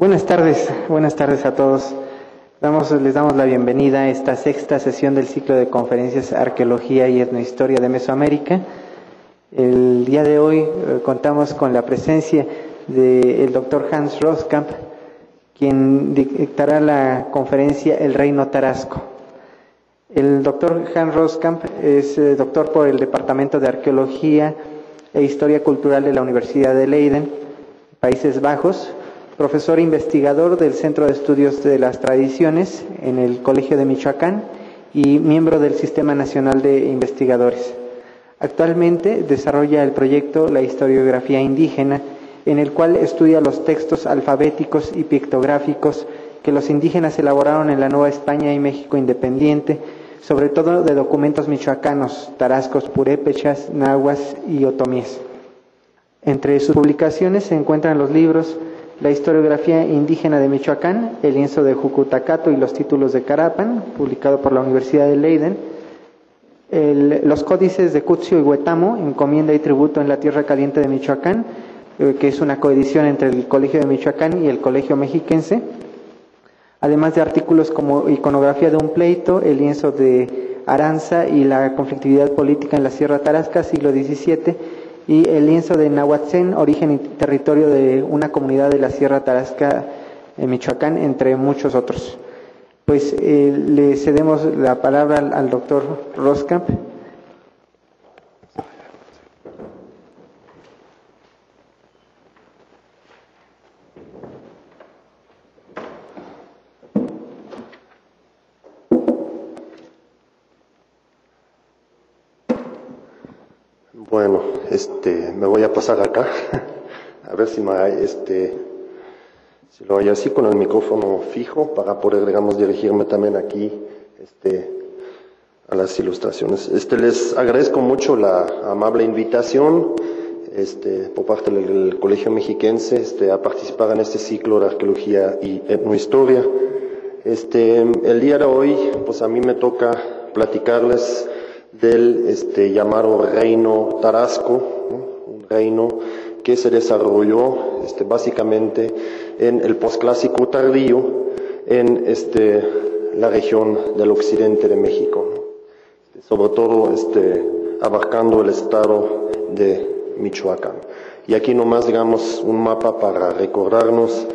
Buenas tardes, buenas tardes a todos. les damos la bienvenida a esta sexta sesión del ciclo de conferencias Arqueología y Etnohistoria de Mesoamérica. El día de hoy eh, contamos con la presencia del doctor Hans Roskamp, quien dictará la conferencia El Reino Tarasco. El doctor Hans Roskamp es eh, doctor por el Departamento de Arqueología e Historia Cultural de la Universidad de Leiden, Países Bajos, profesor investigador del Centro de Estudios de las Tradiciones en el Colegio de Michoacán y miembro del Sistema Nacional de Investigadores. Actualmente desarrolla el proyecto La Historiografía Indígena, en el cual estudia los textos alfabéticos y pictográficos que los indígenas elaboraron en la Nueva España y México independiente, sobre todo de documentos michoacanos, tarascos, purépechas, nahuas y otomíes. Entre sus publicaciones se encuentran los libros la historiografía indígena de Michoacán, el lienzo de Jucutacato y los títulos de Carapan, publicado por la Universidad de Leiden, los códices de Cutzio y Huetamo, encomienda y tributo en la Tierra Caliente de Michoacán, eh, que es una coedición entre el Colegio de Michoacán y el Colegio Mexiquense, además de artículos como Iconografía de un pleito, el lienzo de Aranza y la conflictividad política en la Sierra Tarasca, siglo XVII, y el lienzo de Nahuatzén, origen y territorio de una comunidad de la Sierra Tarasca, en Michoacán, entre muchos otros. Pues eh, le cedemos la palabra al, doctor Roskamp. Bueno, este, me voy a pasar acá, a ver si me, este, si lo hay así con el micrófono fijo para poder, digamos, dirigirme también aquí, este, a las ilustraciones. Este, les agradezco mucho la amable invitación, este, por parte del Colegio Mexiquense, este, a participar en este ciclo de arqueología y etnohistoria. Este, el día de hoy, pues a mí me toca platicarles del este, llamado reino Tarasco, un reino que se desarrolló este, básicamente en el posclásico tardío en este, la región del occidente de México, sobre todo este, abarcando el estado de Michoacán. Y aquí nomás digamos un mapa para recordarnos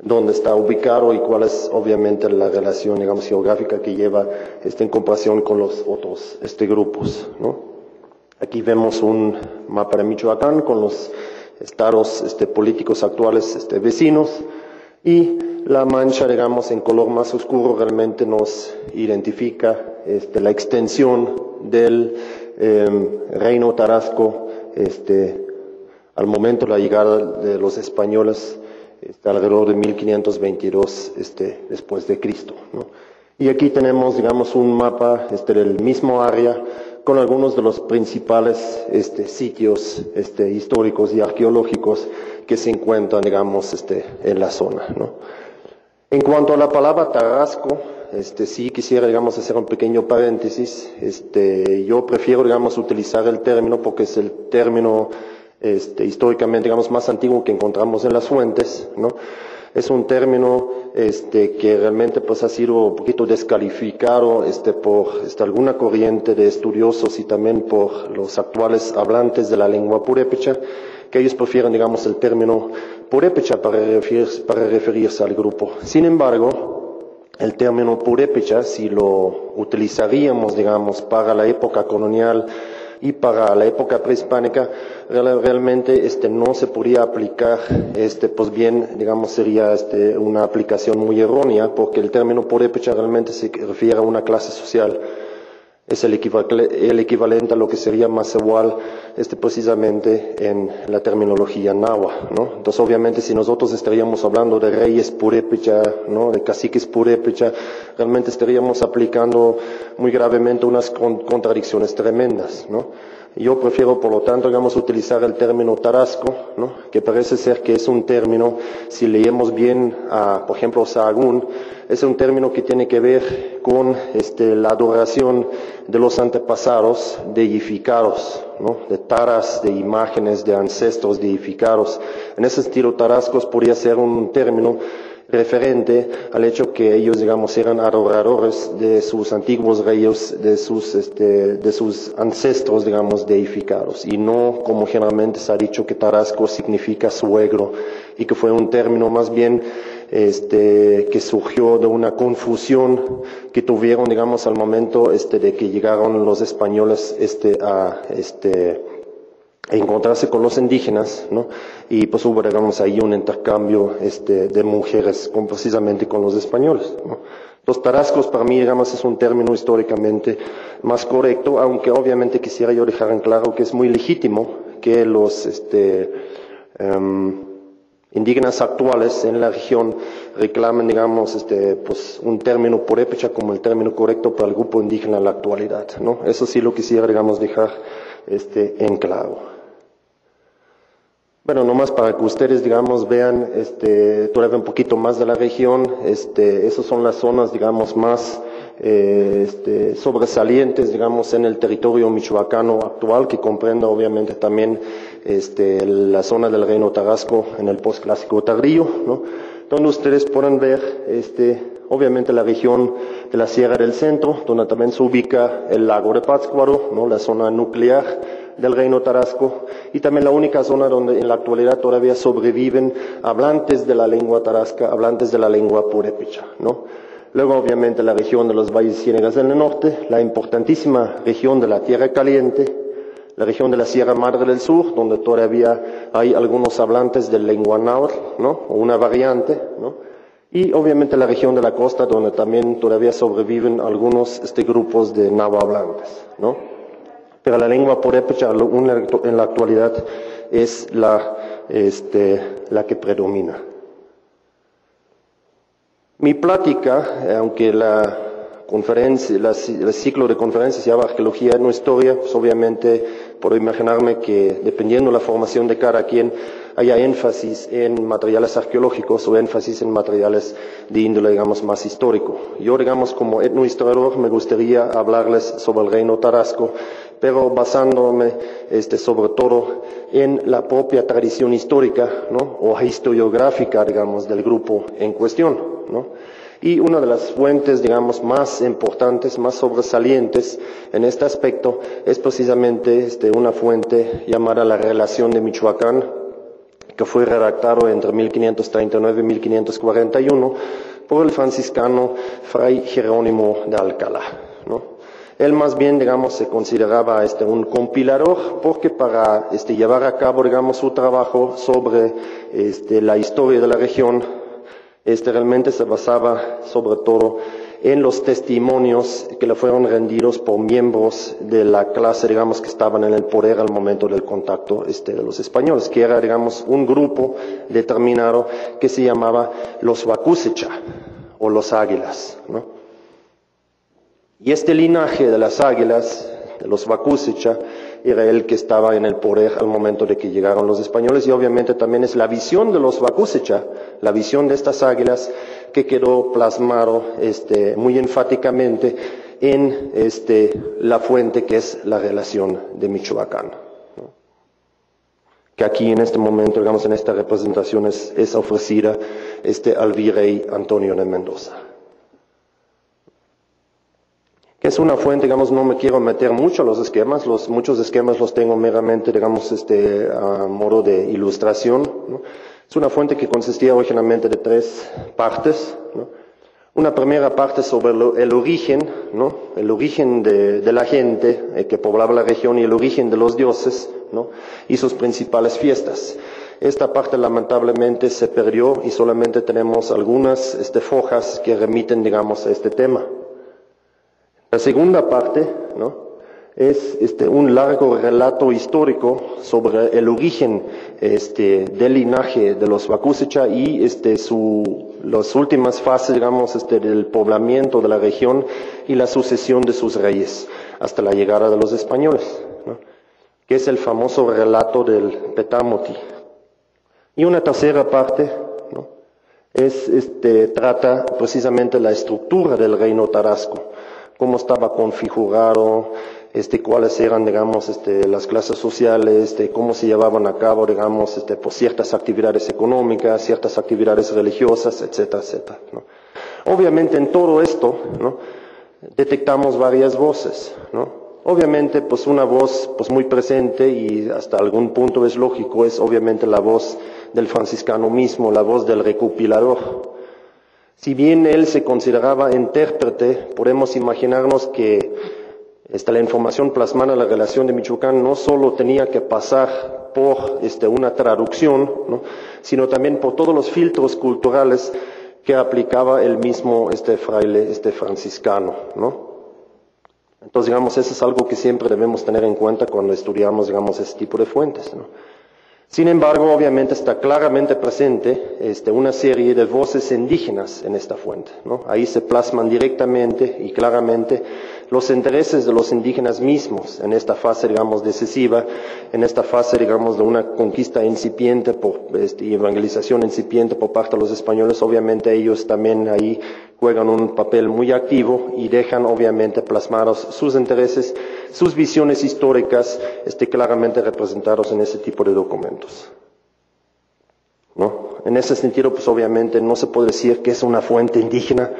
dónde está ubicado y cuál es obviamente la relación, digamos, geográfica que lleva este, en comparación con los otros este, grupos. ¿no? Aquí vemos un mapa de Michoacán con los estados este, políticos actuales este, vecinos y la mancha, digamos, en color más oscuro realmente nos identifica este, la extensión del em, reino tarasco este, al momento de la llegada de los españoles alrededor de 1522 este, después de Cristo. Y aquí tenemos, digamos, un mapa este, del mismo área con algunos de los principales este, sitios este, históricos y arqueológicos que se encuentran, digamos, este, en la zona. ¿no? En cuanto a la palabra Tarasco, este, sí quisiera, digamos, hacer un pequeño paréntesis. Este, yo prefiero, digamos, utilizar el término porque es el término este, históricamente, digamos, más antiguo que encontramos en las fuentes, ¿no? Es un término este, que realmente pues, ha sido un poquito descalificado este, por este, alguna corriente de estudiosos y también por los actuales hablantes de la lengua purépecha, que ellos prefieren, digamos, el término purépecha para referirse, para referirse al grupo. Sin embargo, el término purépecha, si lo utilizaríamos, digamos, para la época colonial, y para la época prehispánica realmente este no se podría aplicar este pues bien digamos sería este una aplicación muy errónea porque el término purépecha realmente se refiere a una clase social es el, equivalente a lo que sería más igual este, precisamente en la terminología náhuatl. ¿no? Entonces, obviamente, si nosotros estaríamos hablando de reyes purépecha, ¿no? de caciques purépecha, realmente estaríamos aplicando muy gravemente unas contradicciones tremendas. ¿no? Yo prefiero, por lo tanto, digamos, utilizar el término tarasco, ¿no? que parece ser que es un término, si leemos bien, a, por ejemplo, Sahagún, es un término que tiene que ver con este, la adoración de los antepasados deificados, ¿no? de taras, de imágenes, de ancestros deificados. En ese estilo, tarascos podría ser un término referente al hecho que ellos, digamos, eran adoradores de sus antiguos reyes, de sus, este, de sus ancestros, digamos, deificados, y no como generalmente se ha dicho que Tarasco significa suegro, y que fue un término más bien este, que surgió de una confusión que tuvieron, digamos, al momento este, de que llegaron los españoles este, a, este, encontrarse con los indígenas, ¿no? Y pues hubo, digamos, ahí un intercambio este, de mujeres precisamente con los españoles, ¿no? Los tarascos para mí, digamos, es un término históricamente más correcto, aunque obviamente quisiera yo dejar en claro que es muy legítimo que los este, um, indígenas actuales en la región reclamen, digamos, este, pues, un término purépecha como el término correcto para el grupo indígena en la actualidad, ¿no? Eso sí lo quisiera, digamos, dejar este, en claro. Bueno, nomás para que ustedes, digamos, vean este, todavía un poquito más de la región, este, esas son las zonas, digamos, más eh, este, sobresalientes, digamos, en el territorio michoacano actual, que comprende obviamente también este, la zona del Reino Tarasco en el postclásico tardío, ¿no? donde ustedes pueden ver, este, obviamente, la región de la Sierra del Centro, donde también se ubica el lago de Pátzcuaro, ¿no? la zona nuclear, del reino tarasco y también la única zona donde en la actualidad todavía sobreviven hablantes de la lengua tarasca, hablantes de la lengua purépecha, ¿no? Luego, obviamente, la región de los valles ciénegas del norte, la importantísima región de la Tierra Caliente, la región de la Sierra Madre del Sur, donde todavía hay algunos hablantes de lengua náhuatl, ¿no? O una variante, ¿no? Y obviamente la región de la costa, donde también todavía sobreviven algunos este, grupos de náhuatl ¿no? pero la lengua purépecha en la actualidad es la, este, la que predomina. Mi plática, aunque la conferencia, el ciclo de conferencias se llama Arqueología no Historia, pues obviamente puedo imaginarme que dependiendo de la formación de cada quien, haya énfasis en materiales arqueológicos o énfasis en materiales de índole, digamos, más histórico. Yo, digamos, como etnohistoriador, me gustaría hablarles sobre el reino tarasco pero basándome este, sobre todo en la propia tradición histórica ¿no? o historiográfica, digamos, del grupo en cuestión. ¿no? Y una de las fuentes, digamos, más importantes, más sobresalientes en este aspecto es precisamente este, una fuente llamada la Relación de Michoacán, que fue redactado entre 1539 y 1541 por el franciscano Fray Jerónimo de Alcalá. ¿no? Él más bien, digamos, se consideraba este, un compilador porque para este, llevar a cabo, digamos, su trabajo sobre este, la historia de la región, este, realmente se basaba sobre todo en los testimonios que le fueron rendidos por miembros de la clase, digamos, que estaban en el poder al momento del contacto este, de los españoles, que era, digamos, un grupo determinado que se llamaba los Bakusecha o los Águilas, ¿no? Y este linaje de las águilas, de los Bakusicha, era el que estaba en el poder al momento de que llegaron los españoles y obviamente también es la visión de los Bakusicha, la visión de estas águilas que quedó plasmado este, muy enfáticamente en este, la fuente que es la relación de Michoacán. Que aquí en este momento, digamos, en esta representación es, es ofrecida este, al virrey Antonio de Mendoza que es una fuente, digamos, no me quiero meter mucho a los esquemas, los, muchos esquemas los tengo meramente, digamos, este, a modo de ilustración. Es una fuente que consistía originalmente de tres partes. Una primera parte sobre el origen, ¿no? el origen de, la gente eh, que poblaba la región y el origen de los dioses y sus principales fiestas. Esta parte lamentablemente se perdió y solamente tenemos algunas este, fojas que remiten, digamos, a este tema. La segunda parte es este, un largo relato histórico sobre el origen este, del linaje de los Bakusecha y este, las últimas fases, este, del poblamiento de la región y la sucesión de sus reyes hasta la llegada de los españoles. que es el famoso relato del Petamoti. Y una tercera parte, este, trata precisamente la estructura del reino tarasco, cómo estaba configurado, este, cuáles eran, digamos, este, las clases sociales, este, cómo se llevaban a cabo, digamos, este, por ciertas actividades económicas, ciertas actividades religiosas, etcétera, etcétera. Obviamente en todo esto, ¿no? detectamos varias voces, ¿no? Obviamente, pues una voz pues muy presente y hasta algún punto es lógico, es obviamente la voz del franciscano mismo, la voz del recopilador. Si bien él se consideraba intérprete, podemos imaginarnos que esta, la información plasmada en la relación de Michoacán no solo tenía que pasar por este, una traducción, ¿no? sino también por todos los filtros culturales que aplicaba el mismo este fraile, este franciscano, ¿no? Entonces, digamos, eso es algo que siempre debemos tener en cuenta cuando estudiamos, digamos, tipo de fuentes. ¿no? Sin embargo, obviamente está claramente presente este, una serie de voces indígenas en esta fuente. Ahí se plasman directamente y claramente los intereses de los indígenas mismos en esta fase, digamos, decisiva, en esta fase, digamos, de una conquista incipiente por este, evangelización incipiente por parte de los españoles. Obviamente ellos también ahí juegan un papel muy activo y dejan obviamente plasmados sus intereses, sus visiones históricas, este, claramente representados en ese tipo de documentos. ¿No? En ese sentido, pues obviamente no se puede decir que es una fuente indígena,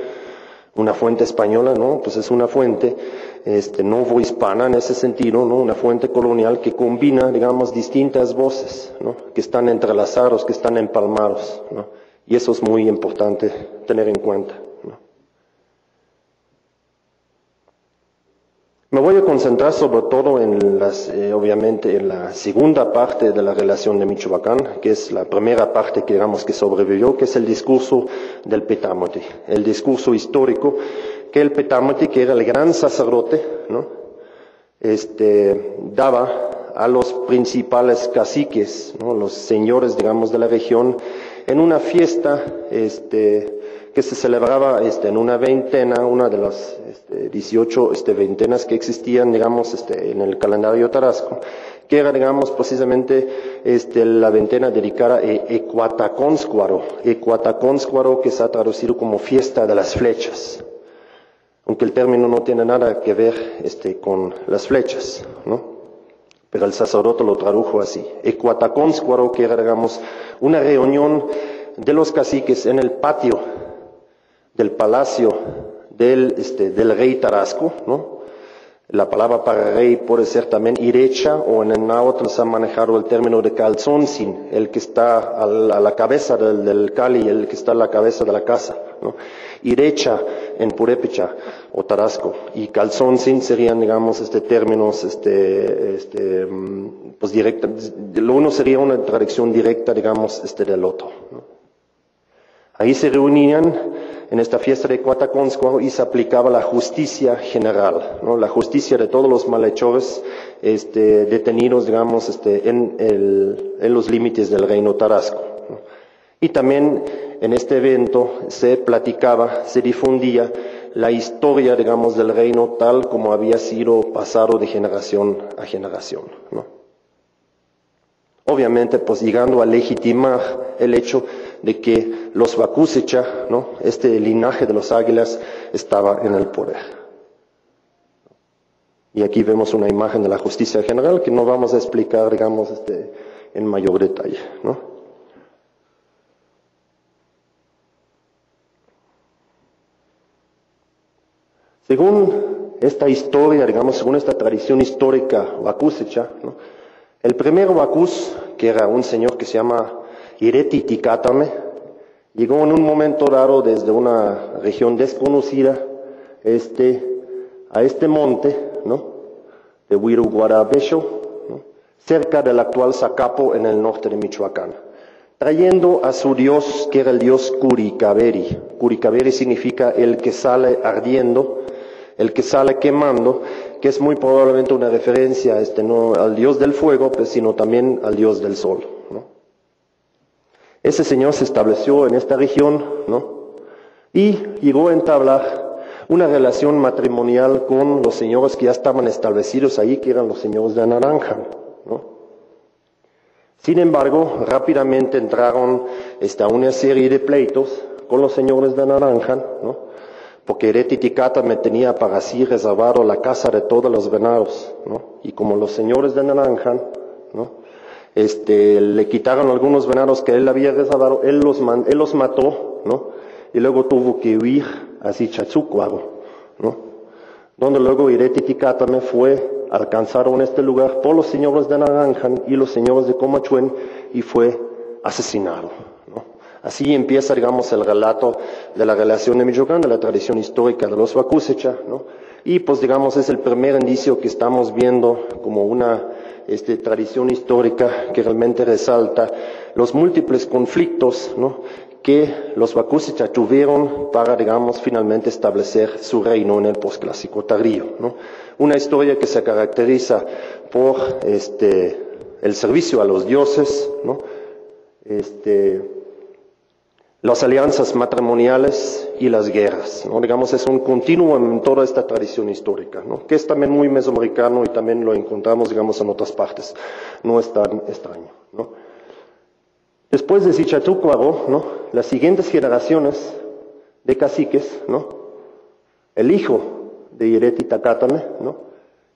una fuente española, ¿no? Pues es una fuente, este, novo hispana en ese sentido, ¿no? Una fuente colonial que combina, digamos, distintas voces, ¿no? Que están entrelazados, que están empalmados, ¿no? Y eso es muy importante tener en cuenta. Me voy a concentrar sobre todo en las, eh, obviamente, en la segunda parte de la relación de Michoacán, que es la primera parte que digamos que sobrevivió, que es el discurso del Petamote, el discurso histórico, que el Petamote, que era el gran sacerdote, ¿no? este, daba a los principales caciques, ¿no? los señores, digamos, de la región, en una fiesta, este, que se celebraba este, en una veintena, una de las este, 18 este, veintenas que existían, digamos, este, en el calendario tarasco, que era, digamos, precisamente este, la veintena dedicada a Ecuatacónscuaro, Ecuatacónscuaro que se ha traducido como fiesta de las flechas, aunque el término no tiene nada que ver este, con las flechas, ¿no? Pero el sacerdote lo tradujo así. Ecuatacónscuaro, que era, digamos, una reunión de los caciques en el patio del palacio del, este, del rey Tarasco, ¿no? La palabra para rey puede ser también irecha o en el náhuatl se ha manejado el término de calzonsin, el que está a la cabeza del, del, cali, el que está a la cabeza de la casa. ¿no? Irecha en purépecha o tarasco y calzonsin serían, digamos, este términos, este, este, mm, pues directa, lo uno sería una traducción directa, digamos, este del otro. ¿no? Ahí se reunían en esta fiesta de Cuataconsco y se aplicaba la justicia general, la justicia de todos los malhechores este, detenidos, digamos, este, en, los límites del reino tarasco. Y también en este evento se platicaba, se difundía la historia, digamos, del reino tal como había sido pasado de generación a generación. Obviamente, pues llegando a legitimar el hecho de que los Bakusecha, ¿no? este linaje de los águilas, estaba en el poder. Y aquí vemos una imagen de la justicia general que no vamos a explicar, digamos, este, en mayor detalle. ¿no? Según esta historia, digamos, según esta tradición histórica Bakusecha, ¿no? El primer Bacús, que era un señor que se llama Ireti Ticátame, llegó en un momento dado desde una región desconocida este, a este monte, ¿no? De Huiruguarabesho, cerca del actual Zacapo en el norte de Michoacán, trayendo a su dios, que era el dios Curicaberi. Curicaberi significa el que sale ardiendo, el que sale quemando, que es muy probablemente una referencia este, no al dios del fuego, pues, sino también al dios del sol. Ese señor se estableció en esta región ¿no? y llegó a entablar una relación matrimonial con los señores que ya estaban establecidos ahí, que eran los señores de Naranja. ¿no? Sin embargo, rápidamente entraron esta, una serie de pleitos con los señores de Naranja, ¿no? porque Eretiticata me tenía para sí reservado la casa de todos los venados, ¿no? y como los señores de Naranja. Este, le quitaron algunos venados que él había reservado, él los, mató, ¿no? y luego tuvo que huir a Sichachucuago, ¿no? donde luego Iretiticata me fue alcanzaron este lugar por los señores de Naranjan y los señores de Comachuen y fue asesinado. ¿no? Así empieza, digamos, el relato de la relación de Michoacán, de la tradición histórica de los Wakusecha, ¿no? Y pues, digamos, es el primer indicio que estamos viendo como una este, tradición histórica que realmente resalta los múltiples conflictos que los Wakusicha tuvieron para, digamos, finalmente establecer su reino en el posclásico tardío. Una historia que se caracteriza por este, el servicio a los dioses, este, las alianzas matrimoniales y las guerras. ¿no? Digamos, es un continuo en toda esta tradición histórica, ¿no? que es también muy mesoamericano y también lo encontramos, digamos, en otras partes. No es tan extraño. ¿no? Después de Sichatucuaro, ¿no? Las siguientes generaciones de caciques, ¿no? El hijo de Ireti Takatame, ¿no?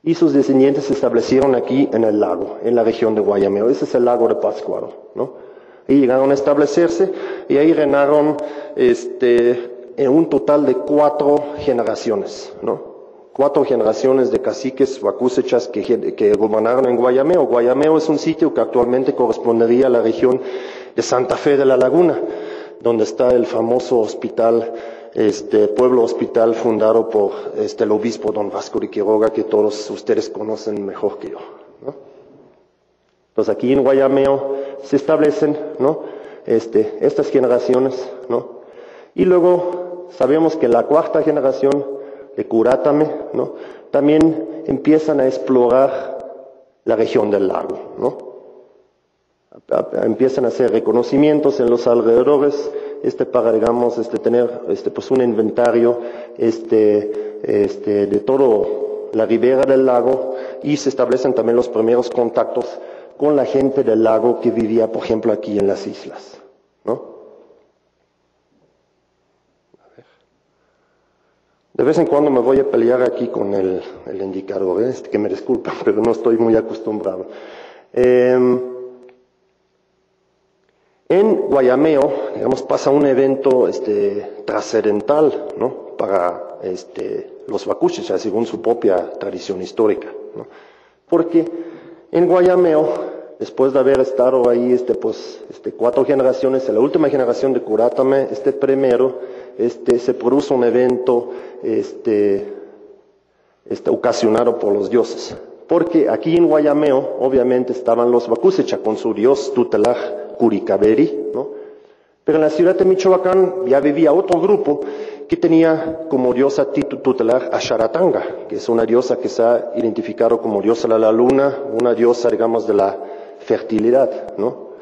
Y sus descendientes establecieron aquí en el lago, en la región de Guayameo. Ese es el lago de Pátzcuaro, ¿no? Y llegaron a establecerse y ahí reinaron, este, en un total de cuatro generaciones, ¿no? cuatro generaciones de caciques huacusechas que, que, gobernaron en Guayameo. Guayameo es un sitio que actualmente correspondería a la región de Santa Fe de la Laguna, donde está el famoso hospital, este pueblo hospital fundado por este, el obispo don Vasco de Quiroga, que todos ustedes conocen mejor que yo. ¿no? Entonces aquí en Guayameo se establecen ¿no? este, estas generaciones, ¿no? y luego sabemos que la cuarta generación de Curátame, ¿no? también empiezan a explorar la región del lago, ¿no? Empiezan a hacer reconocimientos en los alrededores, este para, este, tener este, pues un inventario este, este, de todo la ribera del lago y se establecen también los primeros contactos con la gente del lago que vivía, por ejemplo, aquí en las islas, ¿no? De vez en cuando me voy a pelear aquí con el, indicador, ¿eh? este, que me disculpan, pero no estoy muy acostumbrado. Em, en Guayameo, digamos, pasa un evento este, trascendental ¿no? para este, los bacuches, según su propia tradición histórica. ¿no? Porque en Guayameo, después de haber estado ahí este, pues, este, cuatro generaciones, en la última generación de Curátame, este primero, este, se produce un evento este, este, ocasionado por los dioses. Porque aquí en Guayameo, obviamente, estaban los Bakusecha con su dios tutelar Curicaberi, ¿no? Pero en la ciudad de Michoacán ya vivía otro grupo que tenía como diosa tutelar a Sharatanga, que es una diosa que se ha identificado como diosa de la luna, una diosa, digamos, de la fertilidad, ¿no?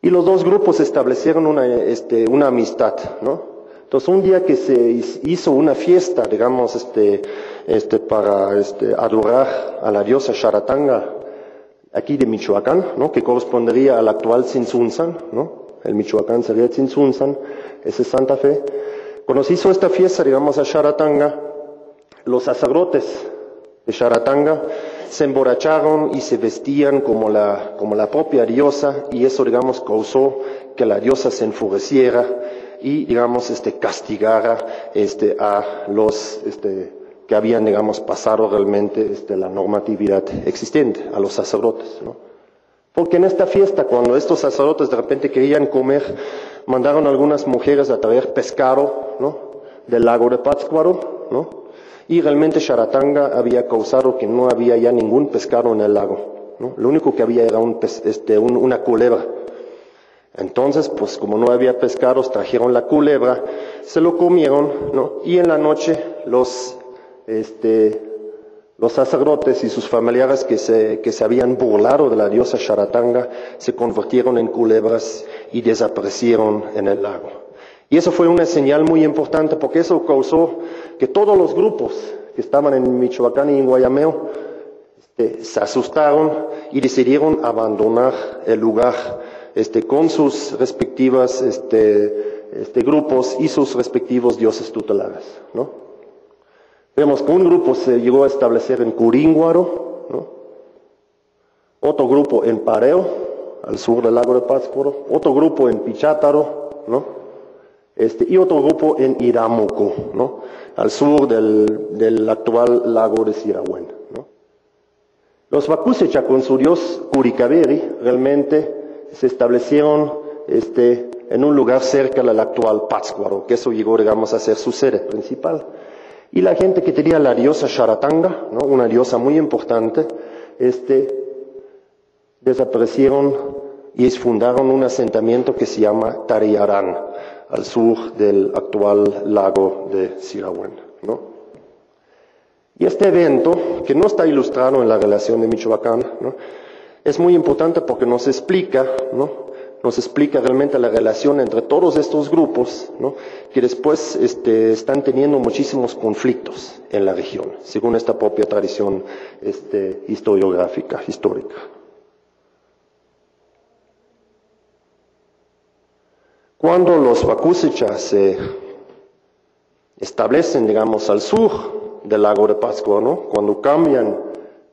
Y los dos grupos establecieron una, este, una amistad, ¿no? Entonces, un día que se hizo una fiesta, digamos, este, este, para este, adorar a la diosa Sharatanga, aquí de Michoacán, ¿no? que correspondería al actual Tzintzunzan, ¿no? el Michoacán sería Tzintzunzan, ese es Santa Fe. Cuando se hizo esta fiesta, digamos, a Sharatanga, los sacerdotes de Sharatanga se emborracharon y se vestían como la, como la propia diosa, y eso, digamos, causó que la diosa se enfureciera y, digamos, este, castigara este, a los este, que habían, digamos, pasado realmente este, la normatividad existente, a los sacerdotes. ¿no? Porque en esta fiesta, cuando estos sacerdotes de repente querían comer, mandaron a algunas mujeres a traer pescado ¿no? del lago de Pátzcuaro, ¿no? y realmente Sharatanga había causado que no había ya ningún pescado en el lago. ¿no? Lo único que había era un, este, una culebra. Entonces, pues como no había pescados, trajeron la culebra, se lo comieron, ¿no? Y en la noche los, este, los sacerdotes y sus familiares que se, que se habían burlado de la diosa Sharatanga se convirtieron en culebras y desaparecieron en el lago. Y eso fue una señal muy importante porque eso causó que todos los grupos que estaban en Michoacán y en Guayameo este, se asustaron y decidieron abandonar el lugar este, con sus respectivas este, este, grupos y sus respectivos dioses tutelares. ¿no? Vemos que un grupo se llegó a establecer en Curínguaro, otro grupo en Pareo, al sur del lago de Pátzcuaro, otro grupo en Pichátaro, este, y otro grupo en Iramuco, ¿no? al sur del, del actual lago de Sirahuén. ¿no? Los Bakusecha con su dios Kurikaberi realmente se establecieron este, en un lugar cerca del actual Pátzcuaro, que eso llegó, digamos, a ser su sede principal. Y la gente que tenía la diosa Sharatanga, una diosa muy importante, este, desaparecieron y fundaron un asentamiento que se llama Tariarán, al sur del actual lago de Sirahuén. ¿no? Y este evento, que no está ilustrado en la relación de Michoacán, ¿no? es muy importante porque nos explica, ¿no? Nos explica realmente la relación entre todos estos grupos, que después este, están teniendo muchísimos conflictos en la región, según esta propia tradición este, historiográfica, histórica. Cuando los Bakusichas se establecen, digamos, al sur del lago de Pascua, cuando cambian,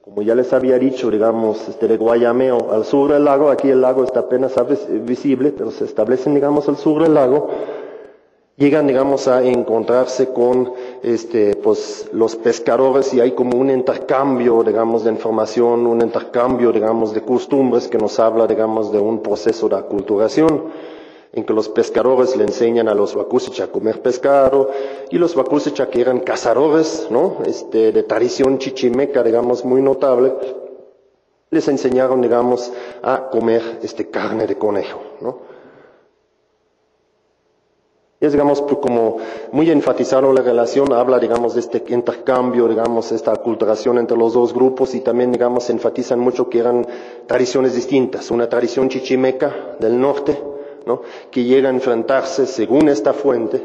como ya les había dicho, digamos, este, de Guayameo al sur del lago, aquí el lago está apenas visible, pero se establecen, digamos, al sur del lago, llegan, digamos, a encontrarse con, este, pues, los pescadores y hay como un intercambio, digamos, de información, un intercambio, digamos, de costumbres que nos habla, digamos, de un proceso de aculturación en que los pescadores le enseñan a los Wakusicha a comer pescado, y los Wakusicha que eran cazadores, ¿no? Este, de tradición chichimeca, digamos, muy notable, les enseñaron, digamos, a comer este, carne de conejo, ¿no? Y es, digamos, como muy enfatizado la relación, habla, digamos, de este intercambio, digamos, esta aculturación entre los dos grupos y también, digamos, enfatizan mucho que eran tradiciones distintas. Una tradición chichimeca del norte, que llega a enfrentarse, según esta fuente,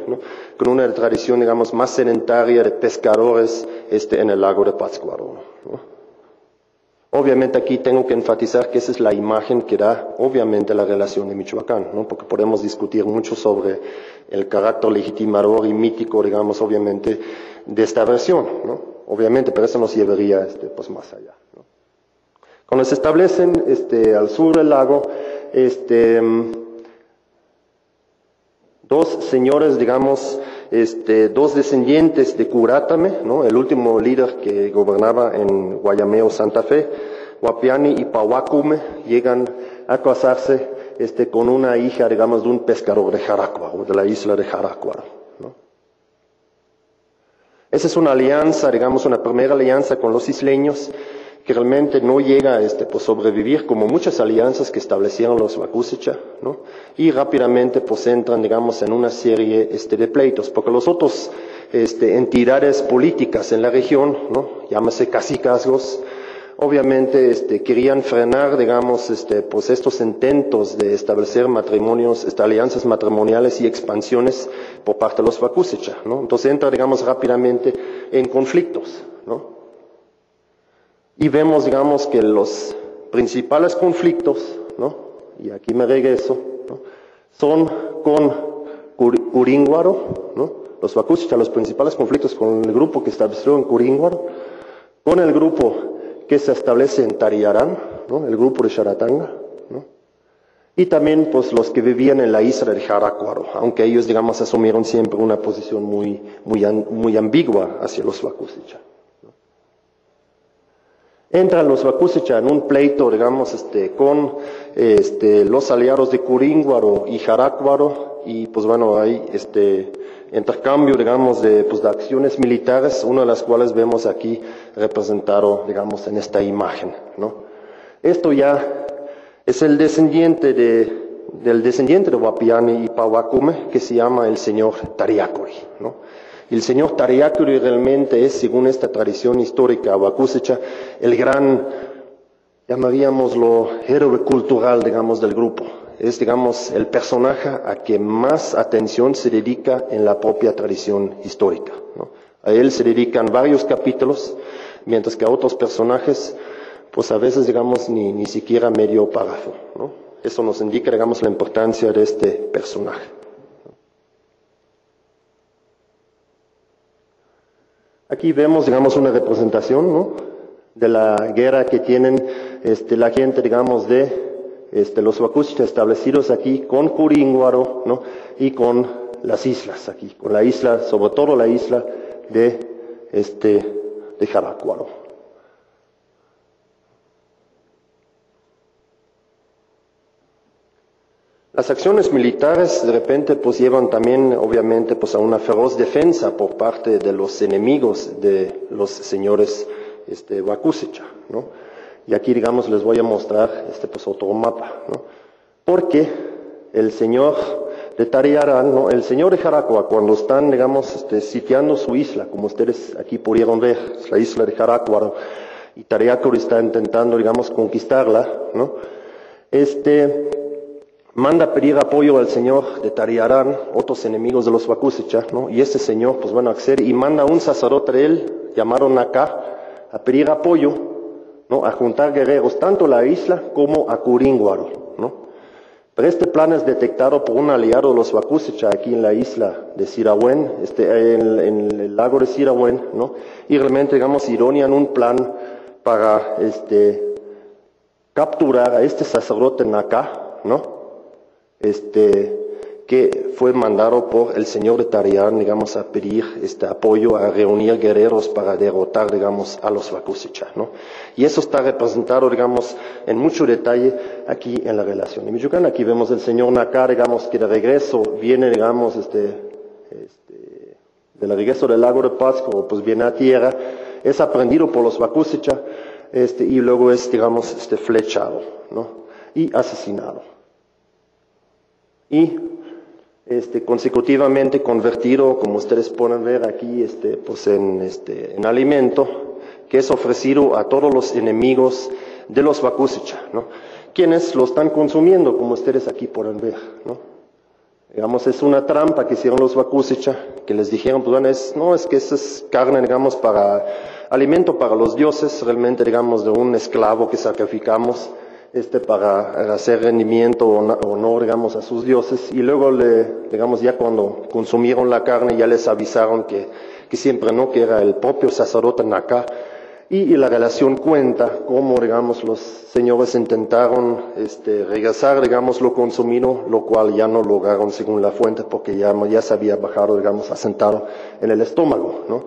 con una tradición, digamos, más sedentaria de pescadores este, en el lago de Pátzcuaro. ¿no? Obviamente aquí tengo que enfatizar que esa es la imagen que da, obviamente, la relación de Michoacán, ¿no? porque podemos discutir mucho sobre el carácter legitimador y mítico, digamos, obviamente, de esta versión, ¿no? obviamente, pero eso nos llevaría este, pues, más allá. Cuando se establecen este, al sur del lago, este, dos señores, digamos, este, dos descendientes de Curátame, ¿no? el último líder que gobernaba en Guayameo, Santa Fe, Guapiani y Pahuacume, llegan a casarse este, con una hija, digamos, de un pescador de Jaracuaro, de la isla de Jaracuaro. ¿no? Esa es una alianza, digamos, una primera alianza con los isleños que realmente no llega a este, pues, sobrevivir como muchas alianzas que establecieron los Bakusicha, ¿no? Y rápidamente pues entran, digamos, en una serie este, de pleitos, porque los otros este, entidades políticas en la región, ¿no? Llámese casicazgos, obviamente este, querían frenar, digamos, este, pues estos intentos de establecer matrimonios, este, alianzas matrimoniales y expansiones por parte de los Bakusicha, ¿no? Entonces entra, digamos, rápidamente en conflictos, ¿no? Y vemos, digamos, que los principales conflictos, ¿no? y aquí me regreso, son con Curíngüaro, ¿no? los Bakusicha, los principales conflictos con el grupo que estableció en Curíngüaro, con el grupo que se establece en Tariarán, ¿no? el grupo de Sharatanga, ¿no? y también pues los que vivían en la isla de Jaracuaro, aunque ellos, digamos, asumieron siempre una posición muy, muy, muy ambigua hacia los Bakusicha. Entran los Bakusicha en un pleito, digamos, este, con este, los aliados de Curíngüaro y Jarácuaro, y pues bueno, hay este intercambio, digamos, de, pues, de acciones militares, una de las cuales vemos aquí representado, digamos, en esta imagen, ¿no? Esto ya es el descendiente de, del descendiente de Wapiani y Pawakume, que se llama el señor Tariacori, ¿no? El señor Tariacuri realmente es, según esta tradición histórica abacusecha, el gran, llamaríamoslo, héroe cultural, digamos, del grupo. Es, digamos, el personaje a que más atención se dedica en la propia tradición histórica. A él se dedican varios capítulos, mientras que a otros personajes pues a veces, digamos, ni, ni siquiera medio párrafo. Eso nos indica, digamos, la importancia de este personaje. Aquí vemos, digamos, una representación, ¿no? De la guerra que tienen este, la gente, digamos, de este, los Wakushita establecidos aquí con Curinguaro, ¿no? Y con las islas aquí, con la isla, sobre todo la isla de, este, de Jaracuaro. Las acciones militares de repente pues llevan también obviamente pues a una feroz defensa por parte de los enemigos de los señores este, Wakusecha, ¿no? Y aquí digamos les voy a mostrar este pues otro mapa, ¿no? Porque el señor de Tariarán, ¿no? el señor de Jaracua, cuando están digamos este, sitiando su isla, como ustedes aquí pudieron ver, la isla de Jaracua, y Tariacor está intentando digamos conquistarla, ¿no? Este, manda a pedir apoyo al señor de Tariarán, otros enemigos de los Wakusecha, ¿no? Y ese señor, pues bueno, accede y manda un sacerdote de él, llamado Naka, a pedir apoyo, ¿no? A juntar guerreros, tanto a la isla como a Curinguaro, ¿no? Pero este plan es detectado por un aliado de los Wakusecha aquí en la isla de Sirawen, este, en, el lago de Sirawen, ¿no? Y realmente, digamos, ironian un plan para, este, capturar a este sacerdote Naka, ¿no? Este, que fue mandado por el señor de Tarián, digamos, a pedir este apoyo, a reunir guerreros para derrotar, digamos, a los Wakusicha, ¿no? Y eso está representado, digamos, en mucho detalle aquí en la relación. En Michoacán aquí vemos el señor Nakar, digamos, que de regreso viene, digamos, este, este, del regreso del lago de Pasco, pues viene a tierra, es aprendido por los Wakusicha, este, y luego es, digamos, este, flechado, ¿no? Y asesinado y este, consecutivamente convertido, como ustedes pueden ver aquí, este, pues en, este, en alimento que es ofrecido a todos los enemigos de los Bakusicha, ¿no? Quienes lo están consumiendo, como ustedes aquí pueden ver, ¿no? Digamos, es una trampa que hicieron los Bakusicha, que les dijeron, pues bueno, es, no, es que esa es carne, digamos, para alimento para los dioses, realmente, digamos, de un esclavo que sacrificamos, este, para hacer rendimiento o no, digamos, a sus dioses. Y luego, le, digamos, ya cuando consumieron la carne, ya les avisaron que, que siempre no, que era el propio sacerdote Naka. Y, y, la relación cuenta cómo, digamos, los señores intentaron este, regresar, digamos, lo consumido, lo cual ya no lograron según la fuente, porque ya, ya se había bajado, digamos, asentado en el estómago, ¿no?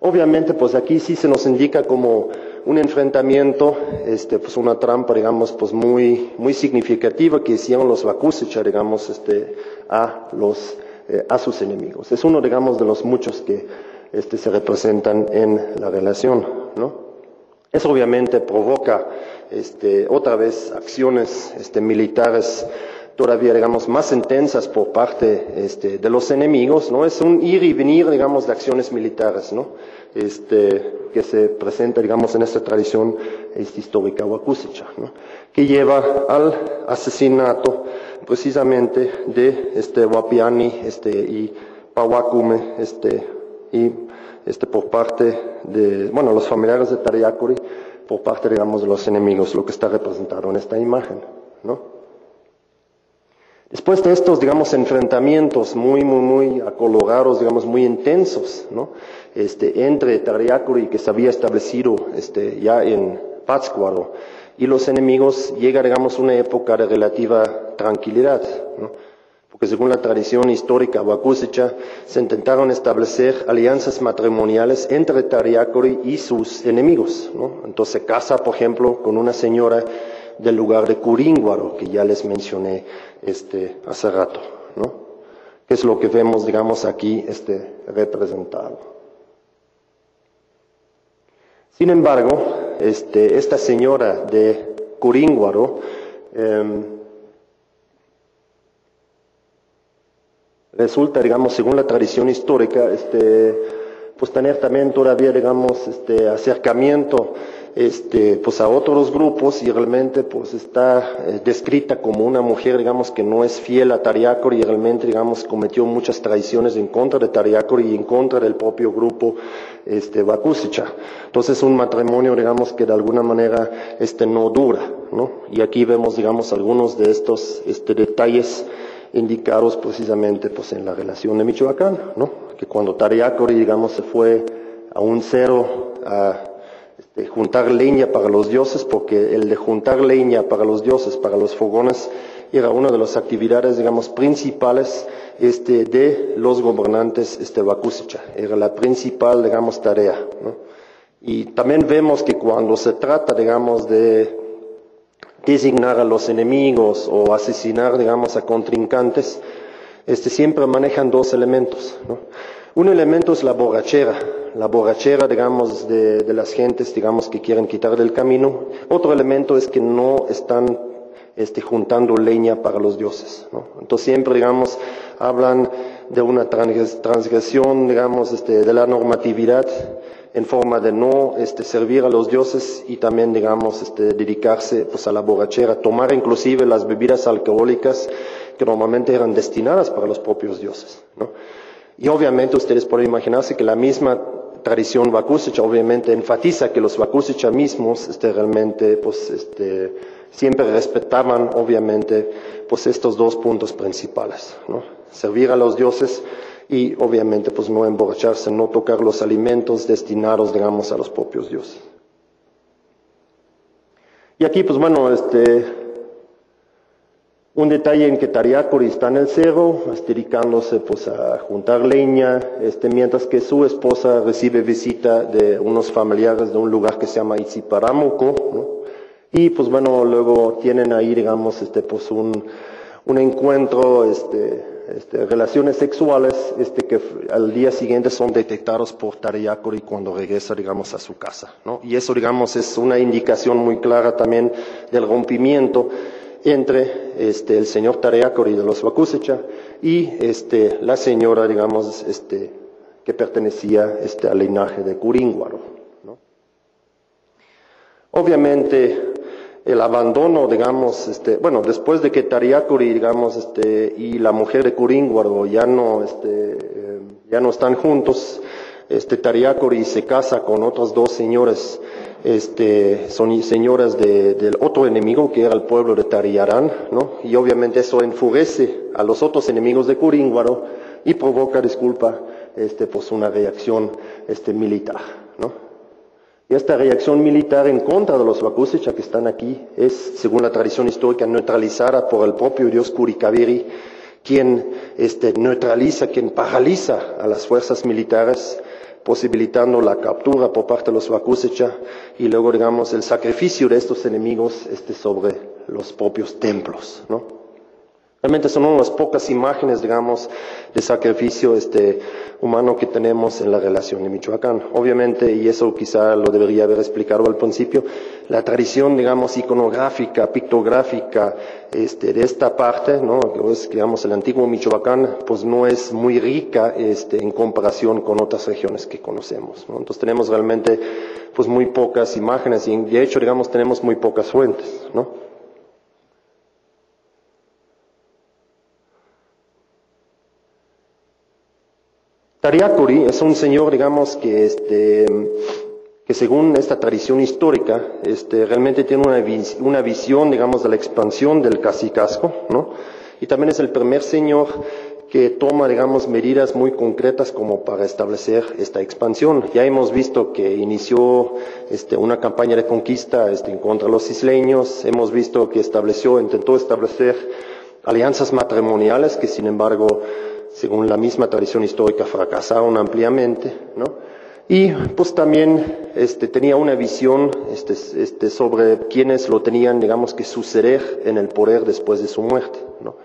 Obviamente, pues aquí sí se nos indica como un enfrentamiento, este, pues una trampa, digamos, pues muy, muy significativa que hicieron los Bakusicha, digamos, este, a los, eh, a sus enemigos. Es uno, digamos, de los muchos que, este, se representan en la relación, ¿no? Eso obviamente provoca, este, otra vez acciones, este, militares, todavía, digamos, más intensas por parte este, de los enemigos, ¿no? Es un ir y venir, digamos, de acciones militares, ¿no? Este, que se presenta, digamos, en esta tradición histórica huacusicha, ¿no? Que lleva al asesinato precisamente de este Wapiani este, y Pawakume, este, y este, por parte de, bueno, los familiares de Tariakuri, por parte, digamos, de los enemigos, lo que está representado en esta imagen. Después de estos, digamos, enfrentamientos muy, muy, muy acolorados, digamos, muy intensos. Este, entre Tariacuri, que se había establecido, este, ya en Pátzcuaro, y los enemigos, llega, digamos, una época de relativa tranquilidad, ¿no? Porque según la tradición histórica huacusecha, se intentaron establecer alianzas matrimoniales entre Tariacuri y sus enemigos, ¿no? Entonces casa, por ejemplo, con una señora del lugar de Curínguaro, que ya les mencioné este, hace rato, ¿no? Que es lo que vemos, digamos, aquí este, representado. Sin embargo, este, esta señora de Curínguaro em, resulta, digamos, según la tradición histórica, este, pues tener también todavía, digamos, este acercamiento este, pues a otros grupos y realmente pues está eh, descrita como una mujer, digamos, que no es fiel a Tariacori y realmente, digamos, cometió muchas traiciones en contra de Tariacori y en contra del propio grupo este, Bakusicha. Entonces un matrimonio, digamos, que de alguna manera este, no dura, ¿no? Y aquí vemos, digamos, algunos de estos este, detalles indicados precisamente pues en la relación de Michoacán, ¿no? Que cuando Tariacori, digamos, se fue a un cero a juntar leña para los dioses, porque el de juntar leña para los dioses, para los fogones, era una de las actividades, digamos, principales este, de los gobernantes este, Bakusicha. Era la principal, digamos, tarea. Y también vemos que cuando se trata, digamos, de designar a los enemigos o asesinar, digamos, a contrincantes, este, siempre manejan dos elementos. ¿no? Un elemento es la borrachera, la borrachera, digamos, de, las gentes, digamos, que quieren quitar del camino. Otro elemento es que no están este, juntando leña para los dioses. ¿no? Entonces siempre, digamos, hablan de una transgresión, digamos, este, de la normatividad en forma de no este, servir a los dioses y también, digamos, este, dedicarse pues, a la borrachera, tomar inclusive las bebidas alcohólicas que normalmente eran destinadas para los propios dioses. ¿no? Y obviamente ustedes pueden imaginarse que la misma tradición Vakusicha obviamente enfatiza que los Vakusicha mismos este, realmente pues, este, siempre respetaban obviamente pues, estos dos puntos principales, ¿no? servir a los dioses y obviamente pues no emborracharse, no tocar los alimentos destinados digamos a los propios dioses. Y aquí pues bueno, este, un detalle en que Tariacori está en el cerro, dedicándose pues a juntar leña, este, mientras que su esposa recibe visita de unos familiares de un lugar que se llama Itziparamuco, ¿no? y pues bueno, luego tienen ahí, digamos, este, pues un, un encuentro, este, este, relaciones sexuales, este, que al día siguiente son detectados por Tariacori cuando regresa, digamos, a su casa, ¿no? Y eso, digamos, es una indicación muy clara también del rompimiento entre este, el señor Tareacori de los Bakusecha y este, la señora, digamos, este, que pertenecía este, al linaje de Curíngüaro. ¿no? Obviamente, el abandono, digamos, este, bueno, después de que Tariacori, digamos, este, y la mujer de Curíngüaro ya no, este, eh, ya no están juntos, este, se casa con otros dos señores este, son señoras del otro enemigo que era el pueblo de Tariyarán, ¿no? Y obviamente eso enfurece a los otros enemigos de Curíngüaro y provoca, disculpa, este, pues una reacción este, militar, ¿no? Y esta reacción militar en contra de los Bakusicha que están aquí es, según la tradición histórica, neutralizada por el propio dios Kurikaviri, quien este, neutraliza, quien paraliza a las fuerzas militares posibilitando la captura por parte de los Bakusecha y luego, digamos, el sacrificio de estos enemigos este, sobre los propios templos, ¿no? Realmente son unas pocas imágenes, digamos, de sacrificio este, humano que tenemos en la relación de Michoacán. Obviamente, y eso quizá lo debería haber explicado al principio, la tradición, digamos, iconográfica, pictográfica este, de esta parte, ¿no? que es, digamos, el antiguo Michoacán, pues no es muy rica este, en comparación con otras regiones que conocemos. ¿no? Entonces tenemos realmente pues muy pocas imágenes y de hecho, digamos, tenemos muy pocas fuentes. ¿no? Tariacuri es un señor, digamos, que, este, que según esta tradición histórica, este, realmente tiene una, una visión, digamos, de la expansión del casicasco, ¿no? Y también es el primer señor que toma, digamos, medidas muy concretas como para establecer esta expansión. Ya hemos visto que inició este, una campaña de conquista este, en contra de los isleños, hemos visto que estableció, intentó establecer alianzas matrimoniales que, sin embargo, según la misma tradición histórica, fracasaron ampliamente, ¿no? Y pues también este, tenía una visión este, este, sobre quienes lo tenían, digamos, que suceder en el poder después de su muerte, ¿no?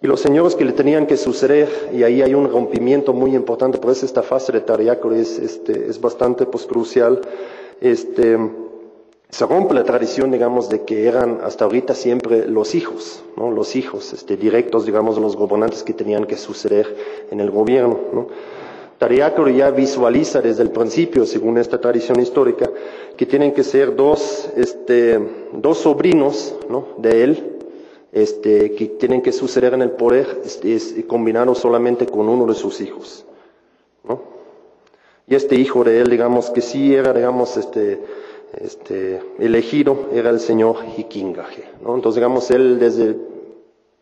Y los señores que le tenían que suceder, y ahí hay un rompimiento muy importante, por eso esta fase de Tariaco es, este, es bastante pues, crucial, este, se rompe la tradición, digamos, de que eran hasta ahorita siempre los hijos, ¿no? Los hijos, este, directos, digamos, de los gobernantes que tenían que suceder en el gobierno, ¿no? Ya visualiza desde el principio, según esta tradición histórica, que tienen que ser dos, este, dos sobrinos ¿no? de él, este, que tienen que suceder en el poder este, combinado solamente con uno de sus hijos. ¿no? Y este hijo de él, digamos, que sí era, digamos, este, este, elegido, era el señor Hikingaje. ¿no? Entonces, digamos, él desde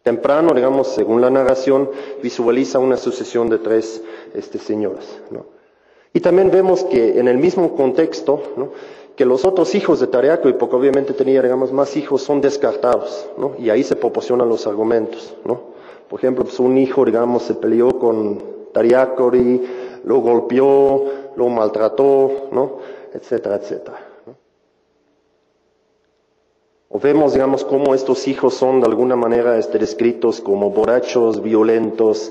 temprano, digamos, según la narración, visualiza una sucesión de tres este, señoras. ¿no? Y también vemos que en el mismo contexto, que los otros hijos de Tariaco, y porque obviamente tenía, digamos, más hijos, son descartados, y ahí se proporcionan los argumentos. ¿no? Por ejemplo, pues un hijo, digamos, se peleó con Tariacori, lo golpeó, lo maltrató, etcétera, etcétera. O vemos, digamos, cómo estos hijos son de alguna manera este, descritos como borrachos, violentos,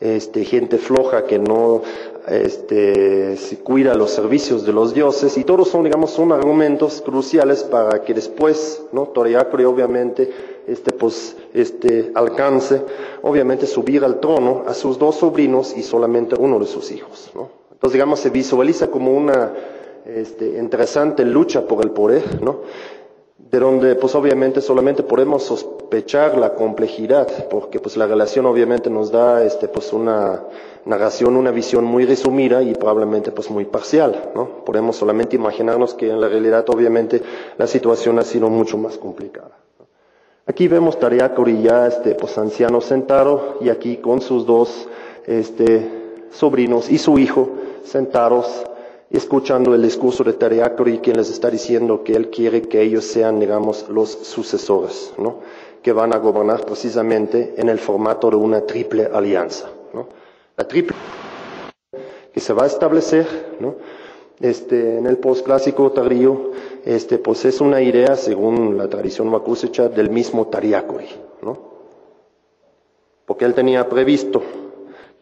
este, gente floja que no este, cuida los servicios de los dioses, y todos son, digamos, son argumentos cruciales para que después, ¿no? Toriacri obviamente, este, pues, este, alcance, obviamente, subir al trono a sus dos sobrinos y solamente uno de sus hijos, ¿no? Entonces, digamos, se visualiza como una, este, interesante lucha por el poder, ¿no? De donde pues obviamente solamente podemos sospechar la complejidad, porque pues la relación obviamente nos da este pues una narración, una visión muy resumida y probablemente pues muy parcial, ¿no? Podemos solamente imaginarnos que en la realidad obviamente la situación ha sido mucho más complicada. Aquí vemos Tariacori ya este pues anciano sentado y aquí con sus dos este sobrinos y su hijo sentados escuchando el discurso de Tariacori, quien les está diciendo que él quiere que ellos sean, digamos, los sucesores, ¿no? que van a gobernar precisamente en el formato de una triple alianza. ¿no? La triple que se va a establecer ¿no? este, en el postclásico tardío, este, pues es una idea, según la tradición macusecha, del mismo Tariacori, ¿no? porque él tenía previsto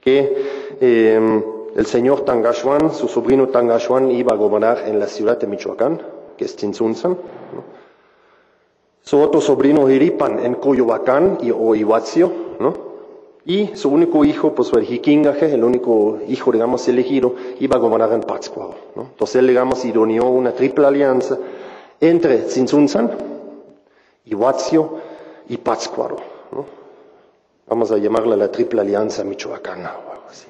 que eh, el señor Tangashuan, su sobrino Tangashuan, iba a gobernar en la ciudad de Michoacán, que es Tinsunzan. Su otro sobrino Hiripan en Coyoacán y, o Iwatzio, ¿no? Y su único hijo, pues el Hikingaje, el único hijo, digamos, elegido, iba a gobernar en Pátzcuaro. Entonces él, digamos, ironeó una triple alianza entre Tzintzunzan, Iwatzio y Pátzcuaro. Vamos a llamarla la triple alianza michoacana o algo así.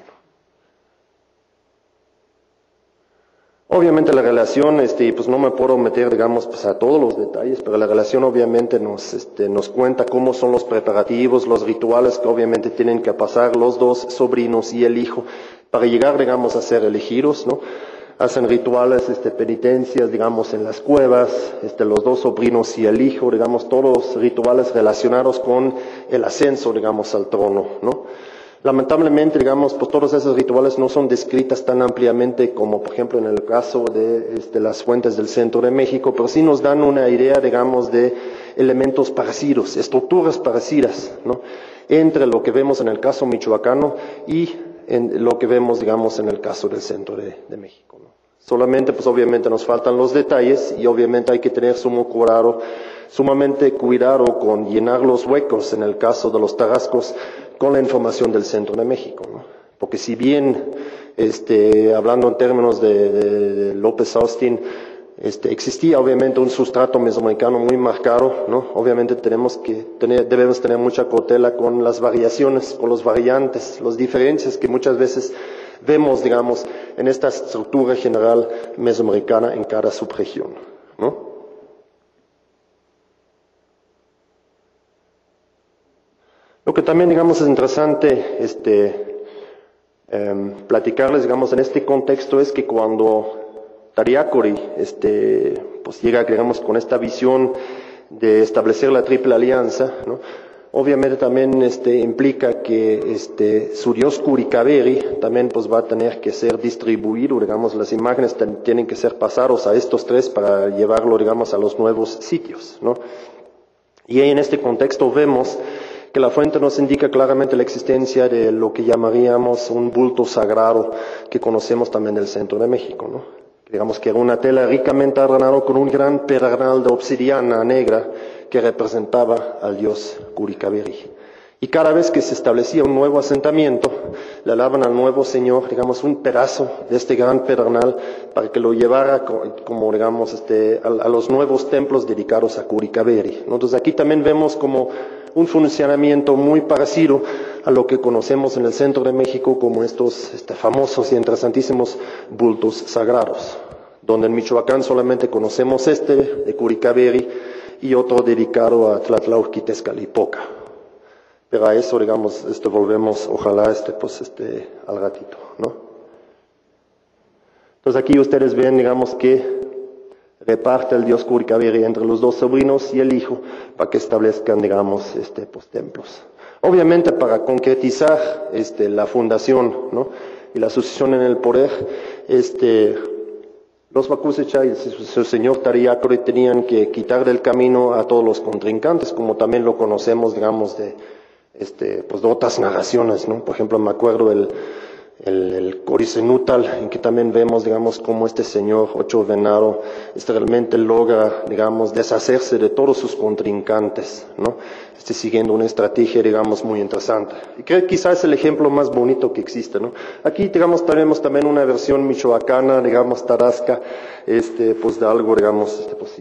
Obviamente la relación, este, pues no me puedo meter, digamos, pues a todos los detalles, pero la relación obviamente nos, este, nos cuenta cómo son los preparativos, los rituales que obviamente tienen que pasar los dos sobrinos y el hijo para llegar, digamos, a ser elegidos, ¿no? Hacen rituales, este, penitencias, digamos, en las cuevas, este, los dos sobrinos y el hijo, digamos, todos rituales relacionados con el ascenso, digamos, al trono, ¿no? Lamentablemente, digamos, pues todos esos rituales no son descritas tan ampliamente como, por ejemplo, en el caso de este, las fuentes del centro de México, pero sí nos dan una idea, digamos, de elementos parecidos, estructuras parecidas, ¿no? Entre lo que vemos en el caso michoacano y en lo que vemos, digamos, en el caso del centro de, México. Solamente, pues obviamente nos faltan los detalles y obviamente hay que tener sumo cuidado, sumamente cuidado con llenar los huecos en el caso de los tarascos con la información del centro de México. ¿no? Porque si bien, este, hablando en términos de, López Austin, este, existía obviamente un sustrato mesoamericano muy marcado, ¿no? Obviamente tenemos que tener, debemos tener mucha cautela con las variaciones, con los variantes, las diferencias que muchas veces vemos, digamos, en esta estructura general mesoamericana en cada subregión, ¿no? Lo que también, digamos, es interesante este, eh, platicarles, digamos, en este contexto es que cuando Tariacori este, pues llega, digamos, con esta visión de establecer la triple alianza, obviamente también este, implica que su dios Kurikaveri también pues, va a tener que ser distribuido, digamos, las imágenes tienen que ser pasados a estos tres para llevarlo, digamos, a los nuevos sitios. ¿no? Y en este contexto vemos que la fuente nos indica claramente la existencia de lo que llamaríamos un bulto sagrado que conocemos también del centro de México, ¿no? Digamos que era una tela ricamente adornada con un gran pedernal de obsidiana negra que representaba al dios Kurikaveri. Y cada vez que se establecía un nuevo asentamiento, le daban al nuevo señor, digamos, un pedazo de este gran pedernal para que lo llevara como, digamos, este, a, los nuevos templos dedicados a Curicaveri. Entonces aquí también vemos como un funcionamiento muy parecido a lo que conocemos en el centro de México como estos este, famosos y interesantísimos bultos sagrados, donde en Michoacán solamente conocemos este de Curicaveri y otro dedicado a Tlatlauqui Tezcalipoca. Pero a eso, digamos, este, volvemos, ojalá, este, pues, este, al ratito, ¿no? Entonces aquí ustedes ven, digamos, que reparte el dios Curicaveri entre los dos sobrinos y el hijo para que establezcan, digamos, este, pues, templos. Obviamente para concretizar este, la fundación ¿no? y la sucesión en el poder, este, los Bakusecha y su, señor Tariakori tenían que quitar del camino a todos los contrincantes, como también lo conocemos, digamos, de, este, pues de otras narraciones, ¿no? Por ejemplo, me acuerdo el, el, el en que también vemos, digamos, cómo este señor Ocho Venaro este, realmente logra, digamos, deshacerse de todos sus contrincantes, ¿no? Este, siguiendo una estrategia, digamos, muy interesante. Y que quizás es el ejemplo más bonito que existe, ¿no? Aquí, digamos, tenemos también una versión michoacana, digamos, tarasca, este, pues de algo, digamos, este, pues.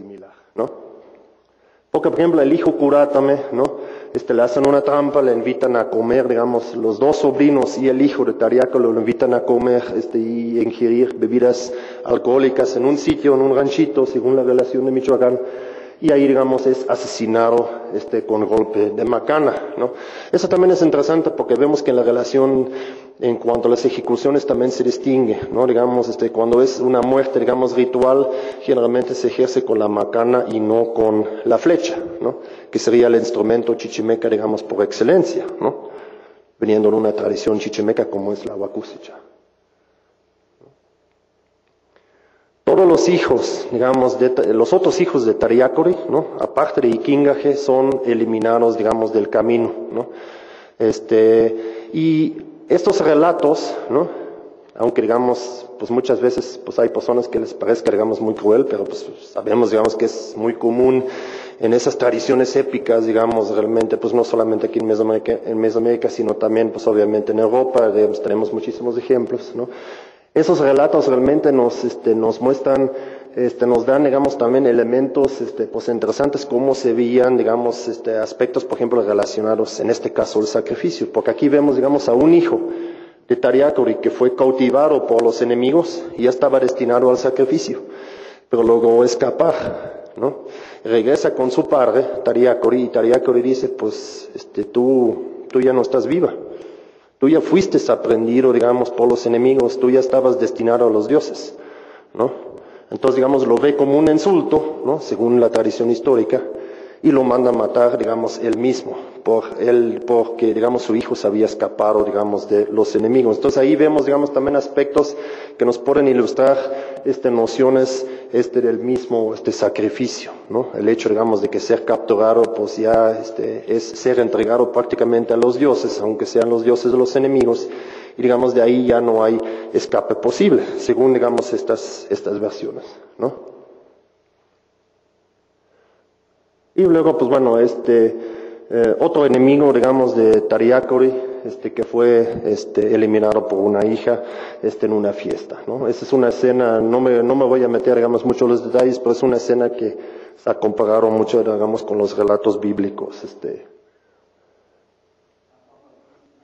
Porque, por ejemplo, el hijo curátame, ¿no? Este, le hacen una trampa, le invitan a comer, digamos, los dos sobrinos y el hijo de Tariaco lo invitan a comer este, y ingerir bebidas alcohólicas en un sitio, en un ranchito, según la relación de Michoacán y ahí, digamos, es asesinado este, con golpe de macana. ¿no? Eso también es interesante porque vemos que en la relación en cuanto a las ejecuciones también se distingue, ¿no? Digamos, este, cuando es una muerte, digamos, ritual, generalmente se ejerce con la macana y no con la flecha, ¿no? Que sería el instrumento chichimeca, digamos, por excelencia, ¿no? Veniendo de una tradición chichimeca como es la huacusicha. Todos los hijos, digamos, los otros hijos de Tariacori, ¿no? aparte de Ikingaje, son eliminados, digamos, del camino. ¿no? Este, y estos relatos, ¿no? aunque digamos, pues muchas veces pues hay personas que les parezca, digamos, muy cruel, pero pues sabemos, digamos, que es muy común en esas tradiciones épicas, digamos, realmente, pues no solamente aquí en Mesoamérica, en Mesoamérica sino también, pues obviamente en Europa, tenemos muchísimos ejemplos, ¿no? Esos relatos realmente nos, este, nos muestran, este, nos dan, digamos, también elementos, este, pues interesantes, cómo se veían, digamos, este, aspectos, por ejemplo, relacionados, en este caso, el sacrificio, porque aquí vemos, digamos, a un hijo de Tariakori que fue cautivado por los enemigos y ya estaba destinado al sacrificio, pero logró escapar, ¿no? Regresa con su padre, Tariakori, y Tariakori dice, pues, este, tú, tú ya no estás viva. Tú ya fuiste aprendido, digamos, por los enemigos, tú ya estabas destinado a los dioses, ¿no? Entonces, digamos, lo ve como un insulto, ¿no? Según la tradición histórica, y lo manda a matar, digamos, él mismo, por él, porque, digamos, su hijo se había escapado, digamos, de los enemigos. Entonces ahí vemos, digamos, también aspectos que nos pueden ilustrar, este, nociones, este, del mismo, este, sacrificio, ¿no? El hecho, digamos, de que ser capturado, pues ya, este, es ser entregado prácticamente a los dioses, aunque sean los dioses de los enemigos, y digamos, de ahí ya no hay escape posible, según, digamos, estas, estas versiones, ¿no? Y luego, pues bueno, este, eh, otro enemigo, digamos, de Tariakori, este, que fue este, eliminado por una hija este, en una fiesta. ¿no? Esa es una escena, no me, no me voy a meter, digamos, mucho en los detalles, pero es una escena que se ha comparado mucho, digamos, con los relatos bíblicos. Este.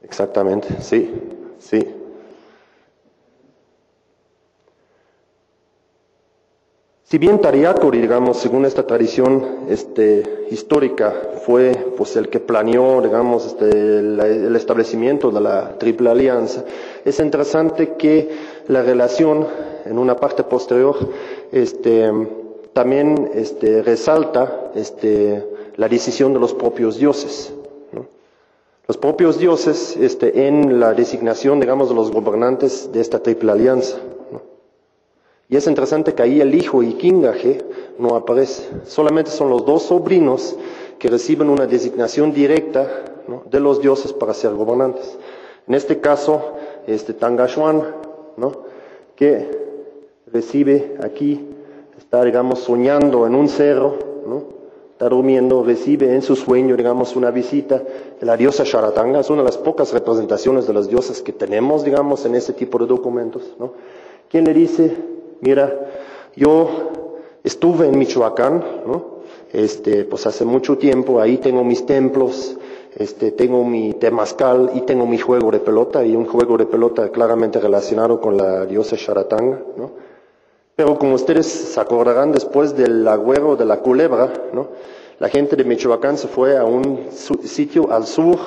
Exactamente, sí, sí. Si bien Tariakuri, digamos, según esta tradición este, histórica, fue pues, el que planeó, digamos, este, el establecimiento de la Triple Alianza, es interesante que la relación, en una parte posterior, este, también este, resalta este, la decisión de los propios dioses. Los propios dioses este, en la designación, digamos, de los gobernantes de esta Triple Alianza. Y es interesante que ahí el hijo Ikingaje no aparece. Solamente son los dos sobrinos que reciben una designación directa de los dioses para ser gobernantes. En este caso, este Tangashuan, ¿no? que recibe aquí, está, digamos, soñando en un cerro, ¿no? Está durmiendo, recibe en su sueño, digamos, una visita la diosa Sharatanga, es una de las pocas representaciones de las diosas que tenemos, digamos, en este tipo de documentos, ¿no? Quien le dice, mira, yo estuve en Michoacán, ¿no? Este, pues hace mucho tiempo, ahí tengo mis templos, este, tengo mi temazcal y tengo mi juego de pelota, y un juego de pelota claramente relacionado con la diosa Sharatanga, ¿no? Pero como ustedes se acordarán, después del agüero de la culebra, ¿no? la gente de Michoacán se fue a un sitio al sur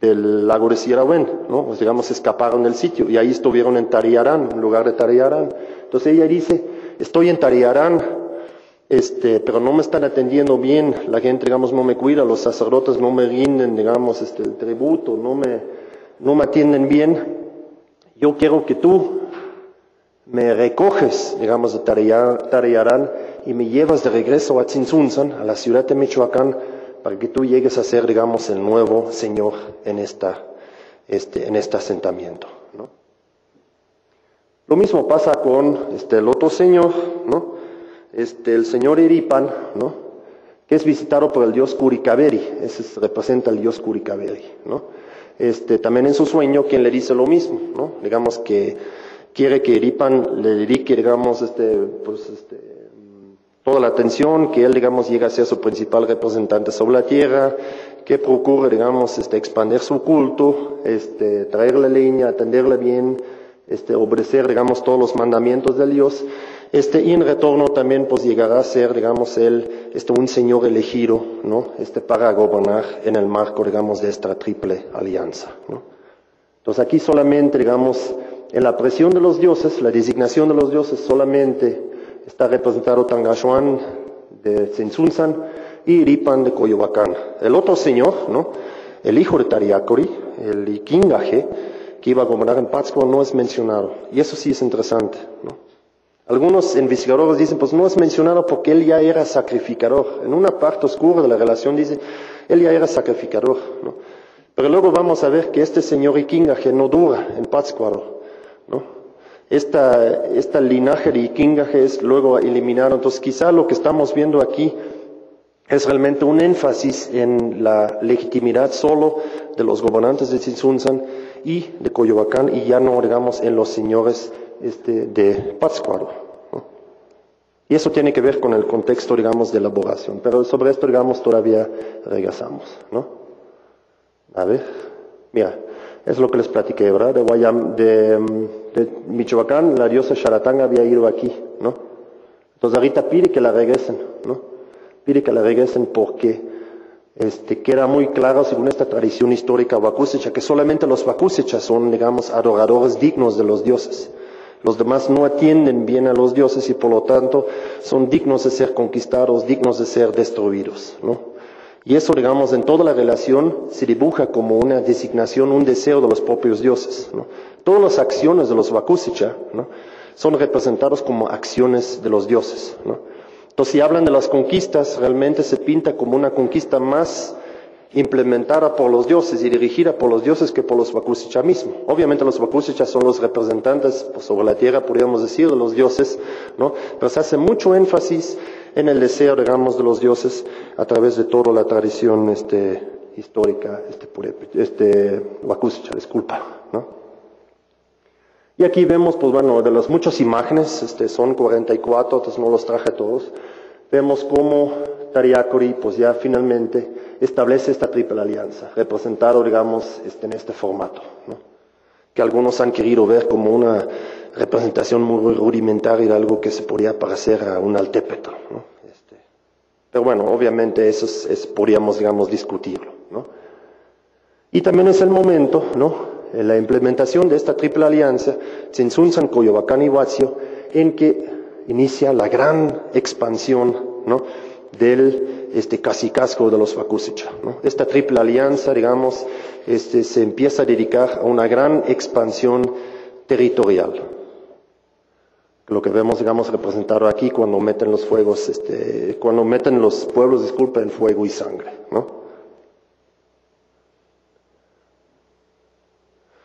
del lago de Sierrahuén, ¿no? Pues digamos, escaparon del sitio y ahí estuvieron en Tariarán, en lugar de Tariarán. Entonces ella dice, estoy en Tariarán, este, pero no me están atendiendo bien, la gente, digamos, no me cuida, los sacerdotes no me rinden, digamos, este, el tributo, no me, no me atienden bien. Yo quiero que tú me recoges, digamos, de Tarayarán y me llevas de regreso a Tzintzunzan, a la ciudad de Michoacán, para que tú llegues a ser, digamos, el nuevo Señor en, esta, este, en este asentamiento. ¿no? Lo mismo pasa con este, el otro Señor, ¿no? este, el Señor Iripan, ¿no? que es visitado por el dios Kurikaberi, ese representa el dios Kurikaberi. ¿no? Este, también en su sueño, quien le dice lo mismo, ¿no? digamos que quiere que Iripan le dedique, digamos, este, pues, este, toda la atención, que él, digamos, llegue a ser su principal representante sobre la tierra, que procure, digamos, este, expandir su culto, este, traerle leña, atenderle bien, este, obedecer, digamos, todos los mandamientos de Dios, este, y en retorno también, pues, llegará a ser, digamos, él, este, un señor elegido, ¿no? Este, para gobernar en el marco, digamos, de esta triple alianza, ¿no? Entonces aquí solamente, digamos, en la presión de los dioses, la designación de los dioses solamente está representado Tangashuan de Tzintzunzan y Ripan de Coyoacán. El otro señor, ¿no? el hijo de Tariakori, el Ikingaje, que iba a gobernar en Pátzcuaro, no es mencionado. Y eso sí es interesante. ¿no? Algunos investigadores dicen, pues no es mencionado porque él ya era sacrificador. En una parte oscura de la relación dice, él ya era sacrificador. Pero luego vamos a ver que este señor Ikingaje no dura en Pátzcuaro. ¿No? Esta, esta linaje de es luego eliminado. Entonces, quizá lo que estamos viendo aquí es realmente un énfasis en la legitimidad solo de los gobernantes de Tzintzunzan y de Coyoacán y ya no, digamos, en los señores este, de Pátzcuaro. Y eso tiene que ver con el contexto, digamos, de elaboración. Pero sobre esto, digamos, todavía regresamos, ¿no? A ver, mira. Es lo que les platiqué, ¿verdad? De, Guayam, de, de Michoacán, la diosa Sharatanga había ido aquí, ¿no? Entonces ahorita pide que la regresen, ¿no? Pide que la regresen porque este, queda muy claro, según esta tradición histórica vacusecha, que solamente los vacusechas son, digamos, adoradores dignos de los dioses. Los demás no atienden bien a los dioses y por lo tanto son dignos de ser conquistados, dignos de ser destruidos, ¿no? Y eso, digamos, en toda la relación se dibuja como una designación, un deseo de los propios dioses. Todas las acciones de los Vakusicha ¿no? son representadas como acciones de los dioses. ¿no? Entonces, si hablan de las conquistas, realmente se pinta como una conquista más implementada por los dioses y dirigida por los dioses que por los Vakusicha mismos. Obviamente los Vakusicha son los representantes pues, sobre la tierra, podríamos decir, de los dioses, ¿no? pero se hace mucho énfasis en el deseo, digamos, de los dioses a través de toda la tradición este, histórica, este, este disculpa, ¿no? Y aquí vemos, pues bueno, de las muchas imágenes, este, son 44, entonces no los traje todos, vemos cómo Tariakori, pues ya finalmente establece esta triple alianza, representado, digamos, este, en este formato, ¿no? que algunos han querido ver como una representación muy rudimentaria de algo que se podría parecer a un altépeto. ¿no? Este, pero bueno, obviamente eso es, podríamos, digamos, discutirlo. ¿no? Y también es el momento, ¿no? En la implementación de esta triple alianza, Tzintzunzan, Coyoacán y Huatzio, en que inicia la gran expansión, ¿no? del este casicasco de los Vakusicha. ¿no? Esta triple alianza, digamos, este, se empieza a dedicar a una gran expansión territorial lo que vemos, digamos, representado aquí cuando meten los fuegos, este, cuando meten los pueblos, disculpa, en fuego y sangre, ¿no?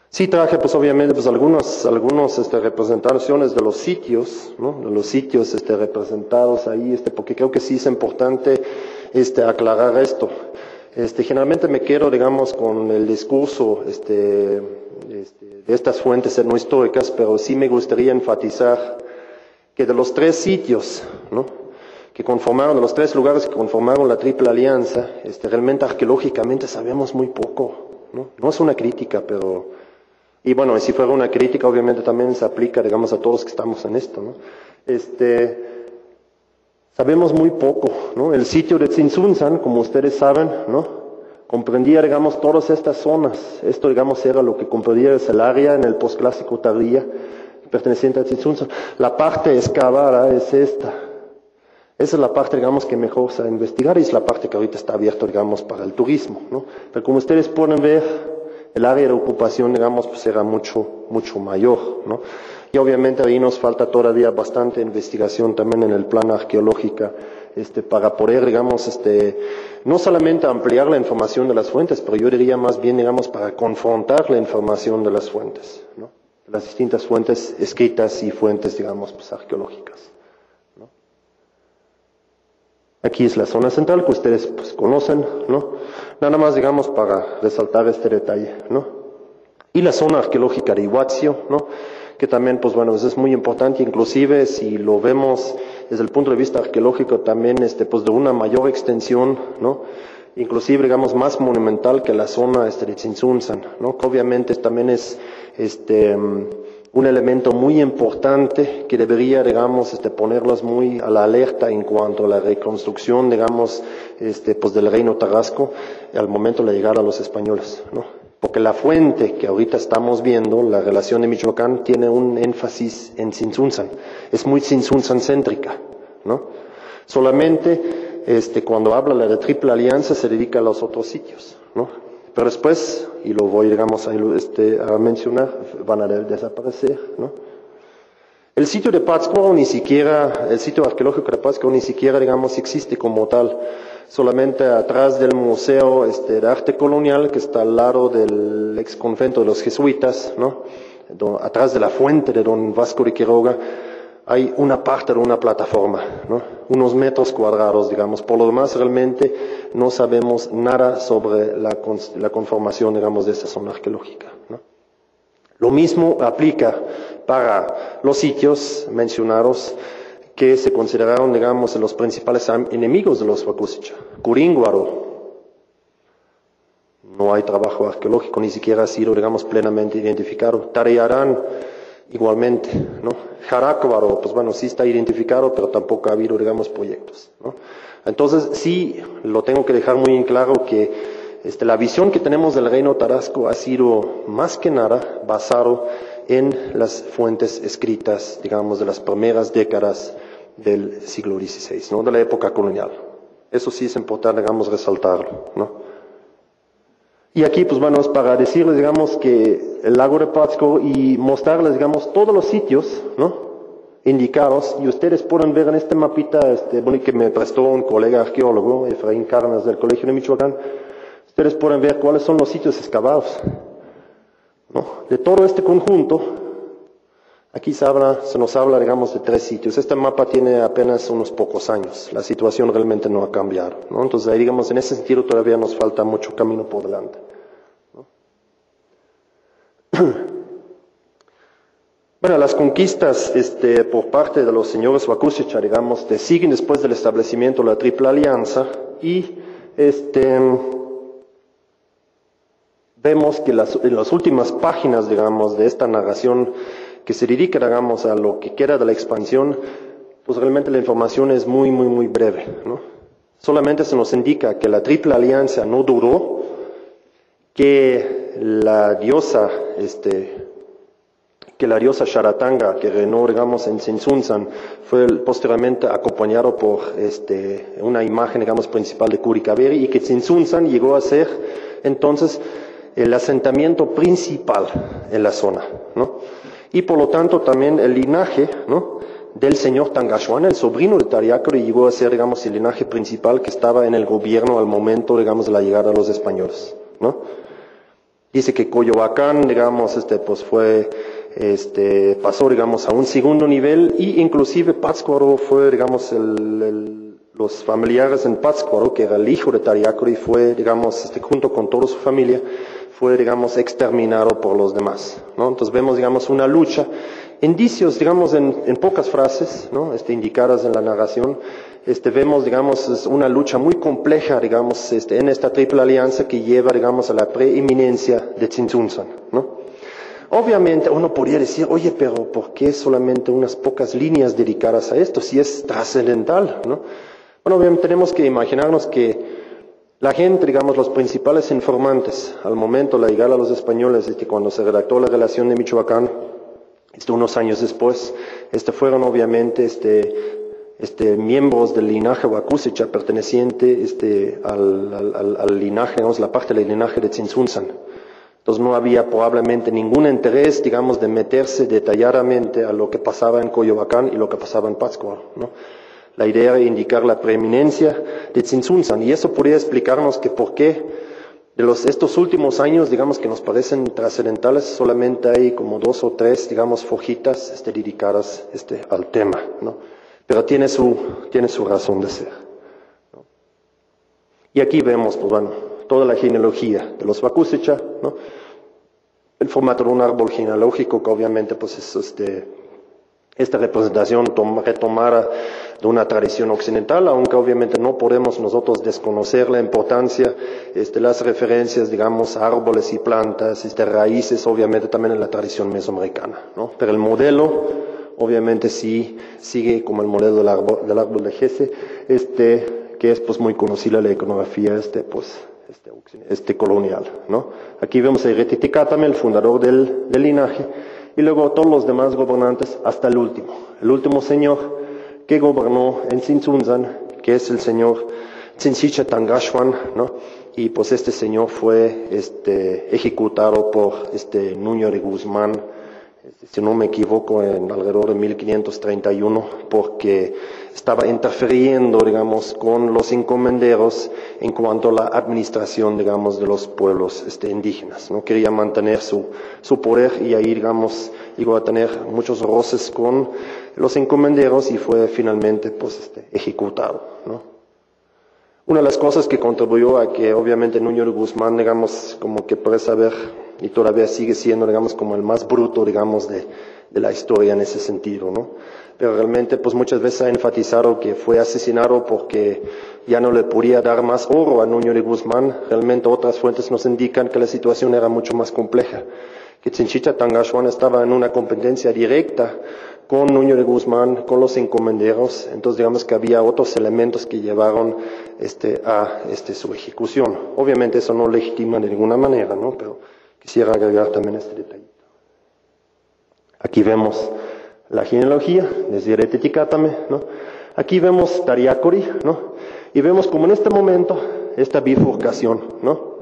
Sí traje, pues obviamente, pues algunas, algunos, este, representaciones de los sitios, ¿no? De los sitios, este, representados ahí, este, porque creo que sí es importante este, aclarar esto. Este, generalmente me quedo, digamos, con el discurso este, este, de estas fuentes no históricas, pero sí me gustaría enfatizar que de los tres sitios, ¿no? que conformaron, de los tres lugares que conformaron la Triple Alianza, este, realmente arqueológicamente sabemos muy poco. ¿no? no es una crítica, pero... Y bueno, si fuera una crítica, obviamente también se aplica, digamos, a todos los que estamos en esto. ¿no? Este, sabemos muy poco. ¿no? El sitio de Tzinsunzan, como ustedes saben, ¿no? comprendía, digamos, todas estas zonas. Esto, digamos, era lo que comprendía el área en el postclásico tardía perteneciente a Tzinsunzan. La parte excavada es esta. Esa es la parte, digamos, que mejor se investigar y es la parte que ahorita está abierta, digamos, para el turismo, ¿no? Pero como ustedes pueden ver, el área de ocupación, digamos, pues era mucho, mucho mayor, ¿no? Y obviamente ahí nos falta todavía bastante investigación también en el plan arqueológico, este, para poder, digamos, este, no solamente ampliar la información de las fuentes, pero yo diría más bien, digamos, para confrontar la información de las fuentes, ¿no? Las distintas fuentes escritas y fuentes, digamos, pues arqueológicas. Aquí es la zona central que ustedes pues, conocen, ¿no? Nada más, digamos, para resaltar este detalle, ¿no? Y la zona arqueológica de Iguazio, ¿no? Que también, pues bueno, es muy importante, inclusive si lo vemos desde el punto de vista arqueológico también, este, pues de una mayor extensión, ¿no? Inclusive, digamos, más monumental que la zona este, de Tzinsunzan, ¿no? Que obviamente también es, este, un elemento muy importante que debería, digamos, este, ponerlos muy a la alerta en cuanto a la reconstrucción, digamos, este, pues del reino tarasco al momento de llegar a los españoles, ¿no? Porque la fuente que ahorita estamos viendo, la relación de Michoacán, tiene un énfasis en Tzintzunzan. Es muy Tzintzunzan céntrica, ¿no? Solamente, este, cuando habla de la triple alianza se dedica a los otros sitios, ¿no? Pero después, y lo voy, digamos, a, este, mencionar, van a desaparecer, ¿no? El sitio de Pátzcuaro ni siquiera, el sitio arqueológico de Pátzcuaro ni siquiera, digamos, existe como tal. Solamente atrás del Museo este, de Arte Colonial, que está al lado del ex convento de los jesuitas, ¿no? atrás de la fuente de don Vasco de Quiroga, hay una parte de una plataforma, ¿no? unos metros cuadrados, digamos. Por lo demás, realmente no sabemos nada sobre la, conformación, digamos, de esta zona arqueológica. Lo mismo aplica para los sitios mencionados que se consideraron, digamos, los principales enemigos de los Wakusicha. Curinguaro. No hay trabajo arqueológico, ni siquiera ha sido, digamos, plenamente identificado. Tareyarán igualmente, ¿no? Jarácovaro, pues bueno, sí está identificado, pero tampoco ha habido, digamos, proyectos, ¿no? Entonces, sí, lo tengo que dejar muy en claro que este, la visión que tenemos del reino tarasco ha sido más que nada basado en las fuentes escritas, digamos, de las primeras décadas del siglo XVI, ¿no? De la época colonial. Eso sí es importante, digamos, resaltarlo, ¿no? Y aquí, pues bueno, es para decirles, digamos, que el lago de Pátzcuaro y mostrarles, digamos, todos los sitios, ¿no? Indicados, y ustedes pueden ver en este mapita, este, bueno, que me prestó un colega arqueólogo, Efraín Carnas del Colegio de Michoacán, ustedes pueden ver cuáles son los sitios excavados, ¿no? De todo este conjunto, aquí se, habla, se nos habla, digamos, de tres sitios. Este mapa tiene apenas unos pocos años, la situación realmente no ha cambiado, ¿no? Entonces ahí, digamos, en ese sentido todavía nos falta mucho camino por delante. Bueno, las conquistas este, por parte de los señores Wakusicha, digamos, siguen después del establecimiento de la Triple Alianza y este, vemos que las, en las últimas páginas, digamos, de esta narración que se dedica, digamos, a lo que queda de la expansión, pues realmente la información es muy, muy, muy breve, ¿no? Solamente se nos indica que la Triple Alianza no duró, que la diosa, este, que la diosa Sharatanga, que reinó, digamos, en Sinsunzan, fue posteriormente acompañado por este, una imagen, digamos, principal de Kurikaberi, y que Sinsunzan llegó a ser entonces el asentamiento principal en la zona, ¿no? Y por lo tanto también el linaje, ¿no? del señor Tangashuan, el sobrino de Tariacori, llegó a ser, digamos, el linaje principal que estaba en el gobierno al momento, digamos, de la llegada de los españoles, ¿no? Dice que Coyoacán, digamos, este, pues fue este, pasó, digamos, a un segundo nivel y inclusive Pátzcuaro fue, digamos, el, los familiares en Pátzcuaro, que era el hijo de Tariacori, fue, digamos, este, junto con toda su familia, fue, digamos, exterminado por los demás, ¿no? Entonces vemos, digamos, una lucha, indicios, digamos, en, en pocas frases, ¿no? Este, indicadas en la narración, este, vemos, digamos, una lucha muy compleja, digamos, este, en esta triple alianza que lleva, digamos, a la preeminencia de Tzintzunzan, ¿no? Obviamente uno podría decir, oye, pero ¿por qué solamente unas pocas líneas dedicadas a esto? Si es trascendental, ¿no? Bueno, obviamente tenemos que imaginarnos que la gente, digamos, los principales informantes, al momento de la llegada a los españoles, este, cuando se redactó la relación de Michoacán, este, unos años después, este, fueron obviamente este, este, miembros del linaje Huacusicha perteneciente este, al, al, al, linaje, digamos, la parte del linaje de Tzintzunzan. Entonces no había probablemente ningún interés, digamos, de meterse detalladamente a lo que pasaba en Coyoacán y lo que pasaba en Pátzcuaro, ¿no? La idea era indicar la preeminencia de Tzintzunzan y eso podría explicarnos que por qué de los, estos últimos años, digamos, que nos parecen trascendentales, solamente hay como dos o tres, digamos, fojitas este, dedicadas este, al tema, ¿no? Pero tiene su, tiene su razón de ser. Y aquí vemos, pues bueno, toda la genealogía de los Bakusicha, ¿no? El formato de un árbol genealógico que obviamente pues es este, esta representación retomara de una tradición occidental, aunque obviamente no podemos nosotros desconocer la importancia, este, las referencias, digamos, árboles y plantas, este, raíces, obviamente también en la tradición mesoamericana, ¿no? Pero el modelo, obviamente sí sigue como el modelo del árbol, del de Jesse, este, que es pues muy conocida la iconografía, este, pues, este, este colonial, ¿no? Aquí vemos a Iretiticátame, el fundador del, linaje, y luego todos los demás gobernantes hasta el último. El último señor que gobernó en Tzintzunzan, que es el señor Tzinchicha Tangashwan, ¿no? Y pues este señor fue este, ejecutado por este Nuño de Guzmán, si no me equivoco, en alrededor de 1531, porque estaba interfiriendo, digamos, con los encomenderos en cuanto a la administración, digamos, de los pueblos este, indígenas. No quería mantener su, su poder y ahí, digamos, llegó a tener muchos roces con los encomenderos y fue finalmente, pues, este, ejecutado, ¿no? Una de las cosas que contribuyó a que obviamente Núñez Guzmán, digamos, como que parece haber, y todavía sigue siendo, digamos, como el más bruto, digamos, de, de la historia en ese sentido, ¿no? Pero realmente, pues muchas veces ha enfatizado que fue asesinado porque ya no le podía dar más oro a Núñez de Guzmán. Realmente otras fuentes nos indican que la situación era mucho más compleja. Que Tzinchicha Tangashuan estaba en una competencia directa con Nuño de Guzmán, con los encomenderos, entonces digamos que había otros elementos que llevaron este, a este, su ejecución. Obviamente eso no legitima de ninguna manera, ¿no? Pero quisiera agregar también este detallito. Aquí vemos la genealogía, desde Ereteticátame, ¿no? Aquí vemos Tariacori, ¿no? Y vemos como en este momento esta bifurcación, ¿no?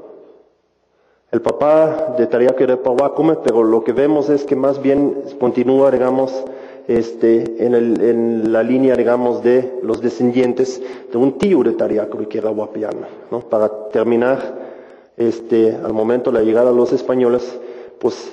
El papá de Tariacori era Pahuacume, pero lo que vemos es que más bien continúa, digamos, este, en, el, la línea, digamos, de los descendientes de un tío de Tariacuri, que era Guapiana, ¿no? Para terminar, este, al momento de la llegada de los españoles, pues,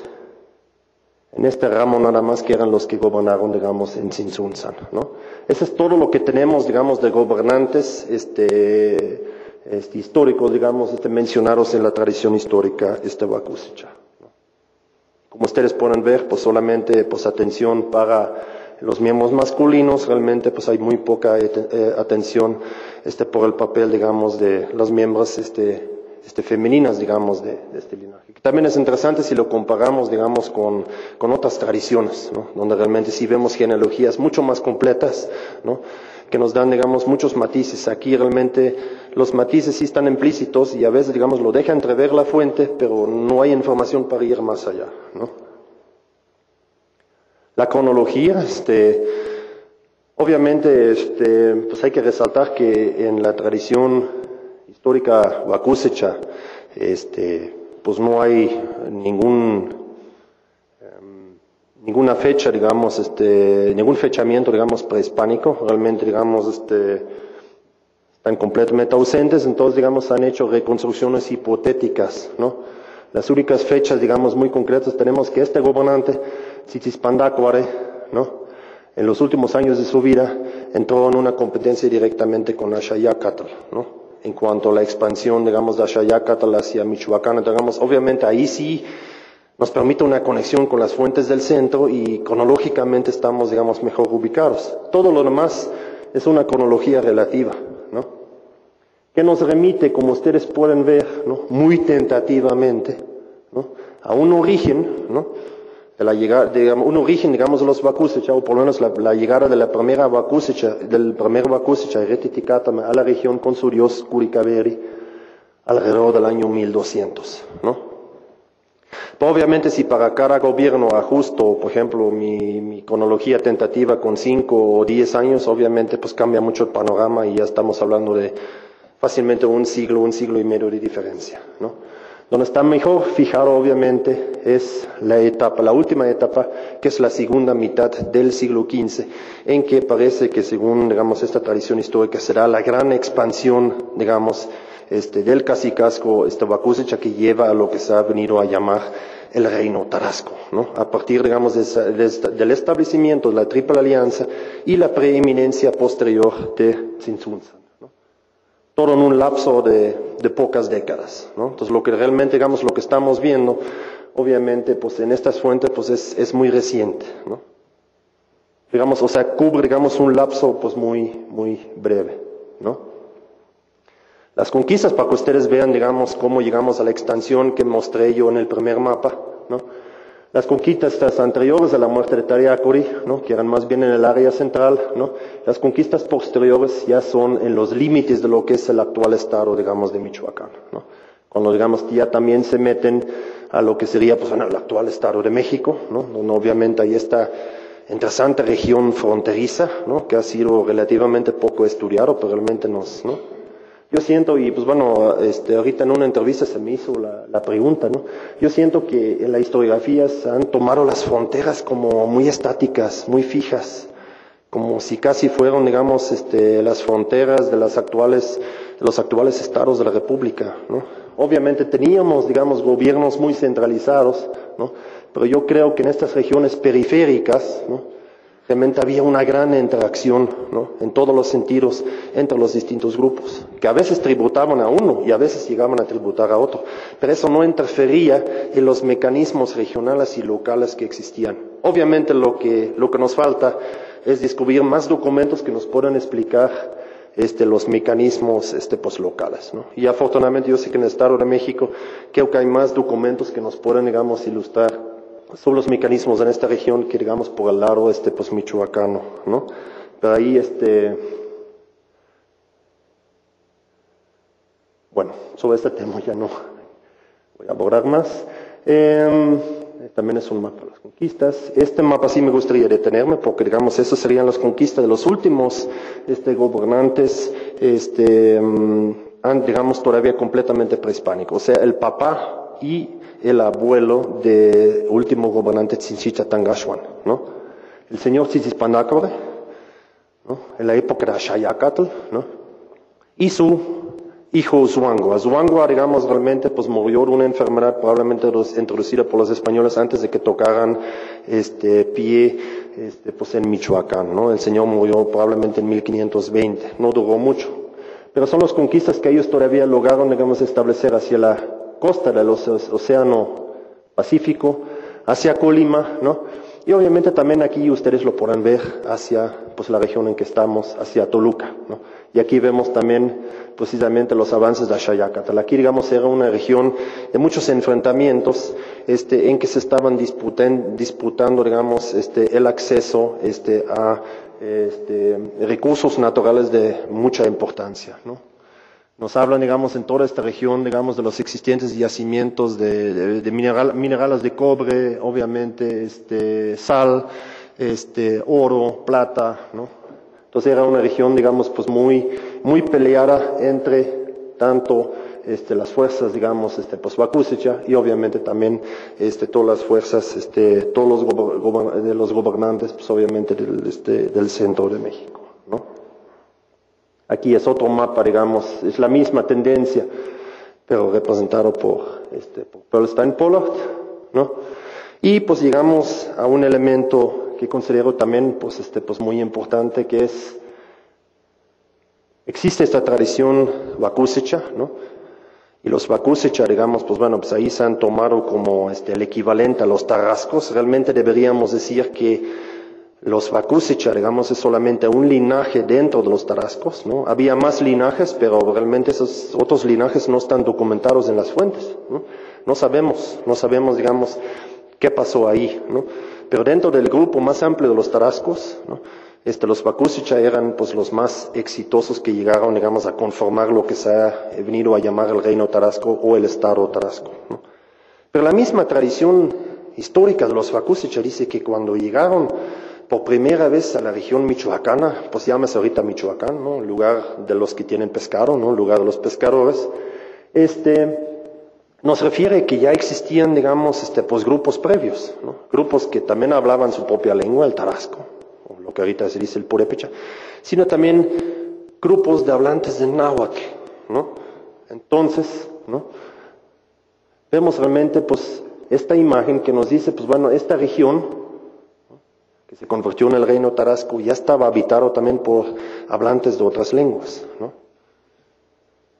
en este ramo nada más que eran los que gobernaron, digamos, en Tzintzunzan, ¿no? Eso es todo lo que tenemos, digamos, de gobernantes, este, este, históricos, digamos, este, mencionados en la tradición histórica, este Bakusicha. Como ustedes pueden ver, pues solamente pues atención para los miembros masculinos, realmente pues hay muy poca eh, atención este, por el papel, digamos, de los miembros este, este, femeninas, digamos, de, de este linaje. También es interesante si lo comparamos, digamos, con, con otras tradiciones, ¿no? donde realmente sí vemos genealogías mucho más completas, ¿no? Que nos dan, digamos, muchos matices. Aquí realmente los matices sí están implícitos y a veces, digamos, lo deja entrever la fuente, pero no hay información para ir más allá, ¿no? La cronología, este, obviamente, este, pues hay que resaltar que en la tradición histórica vacusecha, este, pues no hay ningún ninguna fecha, digamos, este, ningún fechamiento, digamos, prehispánico, realmente, digamos, este, están completamente ausentes, entonces, digamos, han hecho reconstrucciones hipotéticas, ¿no? Las únicas fechas, digamos, muy concretas tenemos que este gobernante, Tzitzispandacuare, ¿no? en los últimos años de su vida entró en una competencia directamente con Ashayacatl, ¿no? En cuanto a la expansión, digamos, de Ashayacatl hacia Michoacán, digamos, obviamente ahí sí nos permite una conexión con las fuentes del centro y cronológicamente estamos, digamos, mejor ubicados. Todo lo demás es una cronología relativa, ¿no? Que nos remite, como ustedes pueden ver, ¿no? Muy tentativamente, ¿no? A un origen, ¿no? De la un origen, digamos, de los Bakusecha, o por lo menos la, llegada de la primera Bakusecha, del primer Bakusecha, a la región con su dios Kurikaberi, alrededor del año 1200, ¿no? Obviamente si para cada gobierno ajusto, por ejemplo, mi, cronología tentativa con cinco o diez años, obviamente pues cambia mucho el panorama y ya estamos hablando de fácilmente un siglo, un siglo y medio de diferencia, ¿no? Donde está mejor fijado, obviamente, es la etapa, la última etapa, que es la segunda mitad del siglo XV, en que parece que, según, digamos, esta tradición histórica, será la gran expansión, digamos, este, del casicasco este, que lleva a lo que se ha venido a llamar el reino tarasco, ¿no? A partir, digamos, del establecimiento de la Triple Alianza y la preeminencia posterior de Tzintzunza, ¿no? Todo en un lapso de, pocas décadas, ¿no? Entonces, lo que realmente, digamos, lo que estamos viendo, obviamente, pues en estas fuentes, pues es, es muy reciente, ¿no? Digamos, o sea, cubre, digamos, un lapso, pues muy, muy breve, ¿no? Las conquistas, para que ustedes vean, digamos, cómo llegamos a la extensión que mostré yo en el primer mapa, ¿no? Las conquistas anteriores a la muerte de Tariacori, ¿no? que eran más bien en el área central, ¿no? las conquistas posteriores ya son en los límites de lo que es el actual estado, digamos, de Michoacán. ¿no? Cuando, digamos, ya también se meten a lo que sería, pues, en el actual estado de México, ¿no? donde obviamente hay esta interesante región fronteriza, ¿no? que ha sido relativamente poco estudiado, pero realmente nos, ¿no? Yo siento, y pues bueno, este, ahorita en una entrevista se me hizo la, pregunta, ¿no? Yo siento que en la historiografía se han tomado las fronteras como muy estáticas, muy fijas, como si casi fueran, digamos, este, las fronteras de las actuales, de los actuales estados de la República, ¿no? Obviamente teníamos, digamos, gobiernos muy centralizados, ¿no? Pero yo creo que en estas regiones periféricas, ¿no? Realmente había una gran interacción ¿no? en todos los sentidos entre los distintos grupos, que a veces tributaban a uno y a veces llegaban a tributar a otro, pero eso no interfería en los mecanismos regionales y locales que existían. Obviamente lo que, lo que nos falta es descubrir más documentos que nos puedan explicar este, los mecanismos este, pues, locales. ¿no? Y afortunadamente yo sé que en el Estado de México creo que hay más documentos que nos puedan, digamos, ilustrar son los mecanismos en esta región que digamos por el lado este pues michoacano, ¿no? Pero ahí este bueno, sobre este tema ya no voy a abordar más. Em, también es un mapa de las conquistas. Este mapa sí me gustaría detenerme porque digamos esas serían las conquistas de los últimos este, gobernantes, este, em, digamos todavía completamente prehispánicos. O sea, el papá y el abuelo del último gobernante Tzinchicha Tangashwan, ¿no? El señor Tzitzispanacore, ¿no? En la época de Shayakatl, ¿no? Y su hijo. Zuango, digamos, realmente, pues murió de una enfermedad probablemente introducida por los españoles antes de que tocaran este pie, este, pues en Michoacán, ¿no? El señor murió probablemente en 1520, no duró mucho. Pero son las conquistas que ellos todavía lograron, digamos, establecer hacia la costa del Océano Pacífico, hacia Colima, ¿no? Y obviamente también aquí ustedes lo podrán ver hacia pues, la región en que estamos, hacia Toluca, ¿no? Y aquí vemos también precisamente los avances de Axayacatal. Aquí, digamos, era una región de muchos enfrentamientos este, en que se estaban disputando, digamos, este, el acceso este, a este, recursos naturales de mucha importancia, ¿no? Nos hablan, digamos, en toda esta región, digamos, de los existentes yacimientos de, minerales de cobre, obviamente, este, sal, este, oro, plata, ¿no? Entonces era una región, digamos, pues muy, muy peleada entre tanto este, las fuerzas, digamos, este, pues y obviamente también este, todas las fuerzas, este, todos los, de los gobernantes, pues obviamente del, este, del centro de México. Aquí es otro mapa, digamos, es la misma tendencia, pero representado por, este, por Pollard, ¿no? Y pues llegamos a un elemento que considero también pues, este, pues muy importante, que es, existe esta tradición vacusecha, ¿no? Y los vacusecha, digamos, pues bueno, pues ahí se han tomado como este, el equivalente a los tarascos. Realmente deberíamos decir que los Vakusicha, digamos, es solamente un linaje dentro de los tarascos, ¿no? Había más linajes, pero realmente esos otros linajes no están documentados en las fuentes, ¿no? No sabemos, no sabemos, digamos, qué pasó ahí, ¿no? Pero dentro del grupo más amplio de los tarascos, ¿no? Este, los Vakusicha eran pues los más exitosos que llegaron, digamos, a conformar lo que se ha venido a llamar el reino tarasco o el estado tarasco, ¿no? Pero la misma tradición histórica de los Vakusicha dice que cuando llegaron por primera vez a la región michoacana, pues llámese ahorita Michoacán, ¿no? Lugar de los que tienen pescado, ¿no? Lugar de los pescadores. Este, nos refiere que ya existían, digamos, este, pues grupos previos, ¿no? Grupos que también hablaban su propia lengua, el tarasco, o lo que ahorita se dice el purépecha, sino también grupos de hablantes de náhuatl, ¿no? Entonces, ¿no? Vemos realmente, pues, esta imagen que nos dice, pues bueno, esta región, se convirtió en el reino tarasco, ya estaba habitado también por hablantes de otras lenguas. ¿no?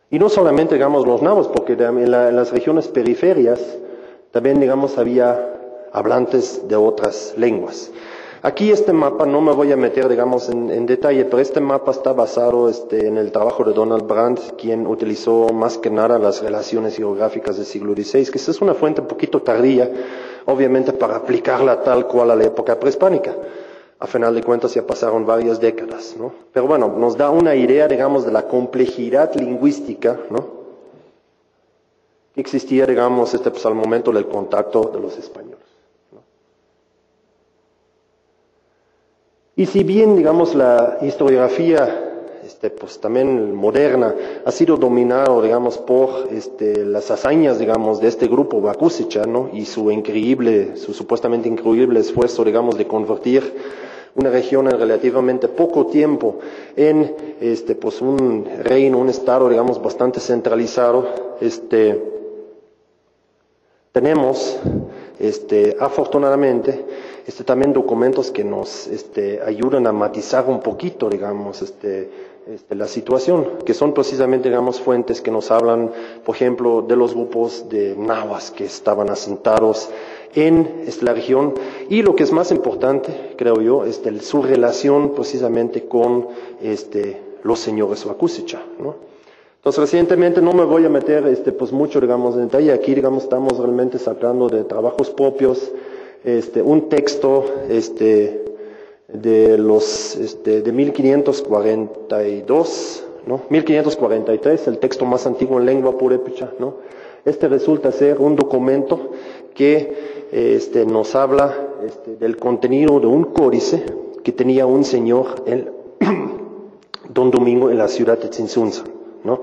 Y no solamente, digamos, los navos, porque en, la, en, las regiones periferias también, digamos, había hablantes de otras lenguas. Aquí este mapa, no me voy a meter, digamos, en, en detalle, pero este mapa está basado este, en el trabajo de Donald Brandt, quien utilizó más que nada las relaciones geográficas del siglo XVI, que es una fuente un poquito tardía, obviamente para aplicarla tal cual a la época prehispánica. A final de cuentas ya pasaron varias décadas, ¿no? Pero bueno, nos da una idea, digamos, de la complejidad lingüística, ¿no? Que existía, digamos, este, pues, al momento del contacto de los españoles. Y si bien, digamos, la historiografía este, pues también moderna, ha sido dominado, digamos, por este, las hazañas, digamos, de este grupo Bakusicha, ¿no? Y su increíble, su supuestamente increíble esfuerzo, digamos, de convertir una región en relativamente poco tiempo en, este, pues un reino, un estado, digamos, bastante centralizado, este, tenemos, este, afortunadamente, también documentos que nos ayudan a matizar un poquito, digamos, este, este, la situación, que son precisamente, digamos, fuentes que nos hablan, por ejemplo, de los grupos de nahuas que estaban asentados en la región y lo que es más importante, creo yo, este, su relación precisamente con este, los señores Wakusicha. Entonces, recientemente no me voy a meter este, pues mucho, digamos, en detalle. Aquí, digamos, estamos realmente sacando de trabajos propios este, un texto este, de los este, de 1542, ¿no? 1543, el texto más antiguo en lengua purépecha, ¿no? Este resulta ser un documento que este, nos habla este, del contenido de un códice que tenía un señor, el Don Domingo, en la ciudad de Tzinsunza, ¿no?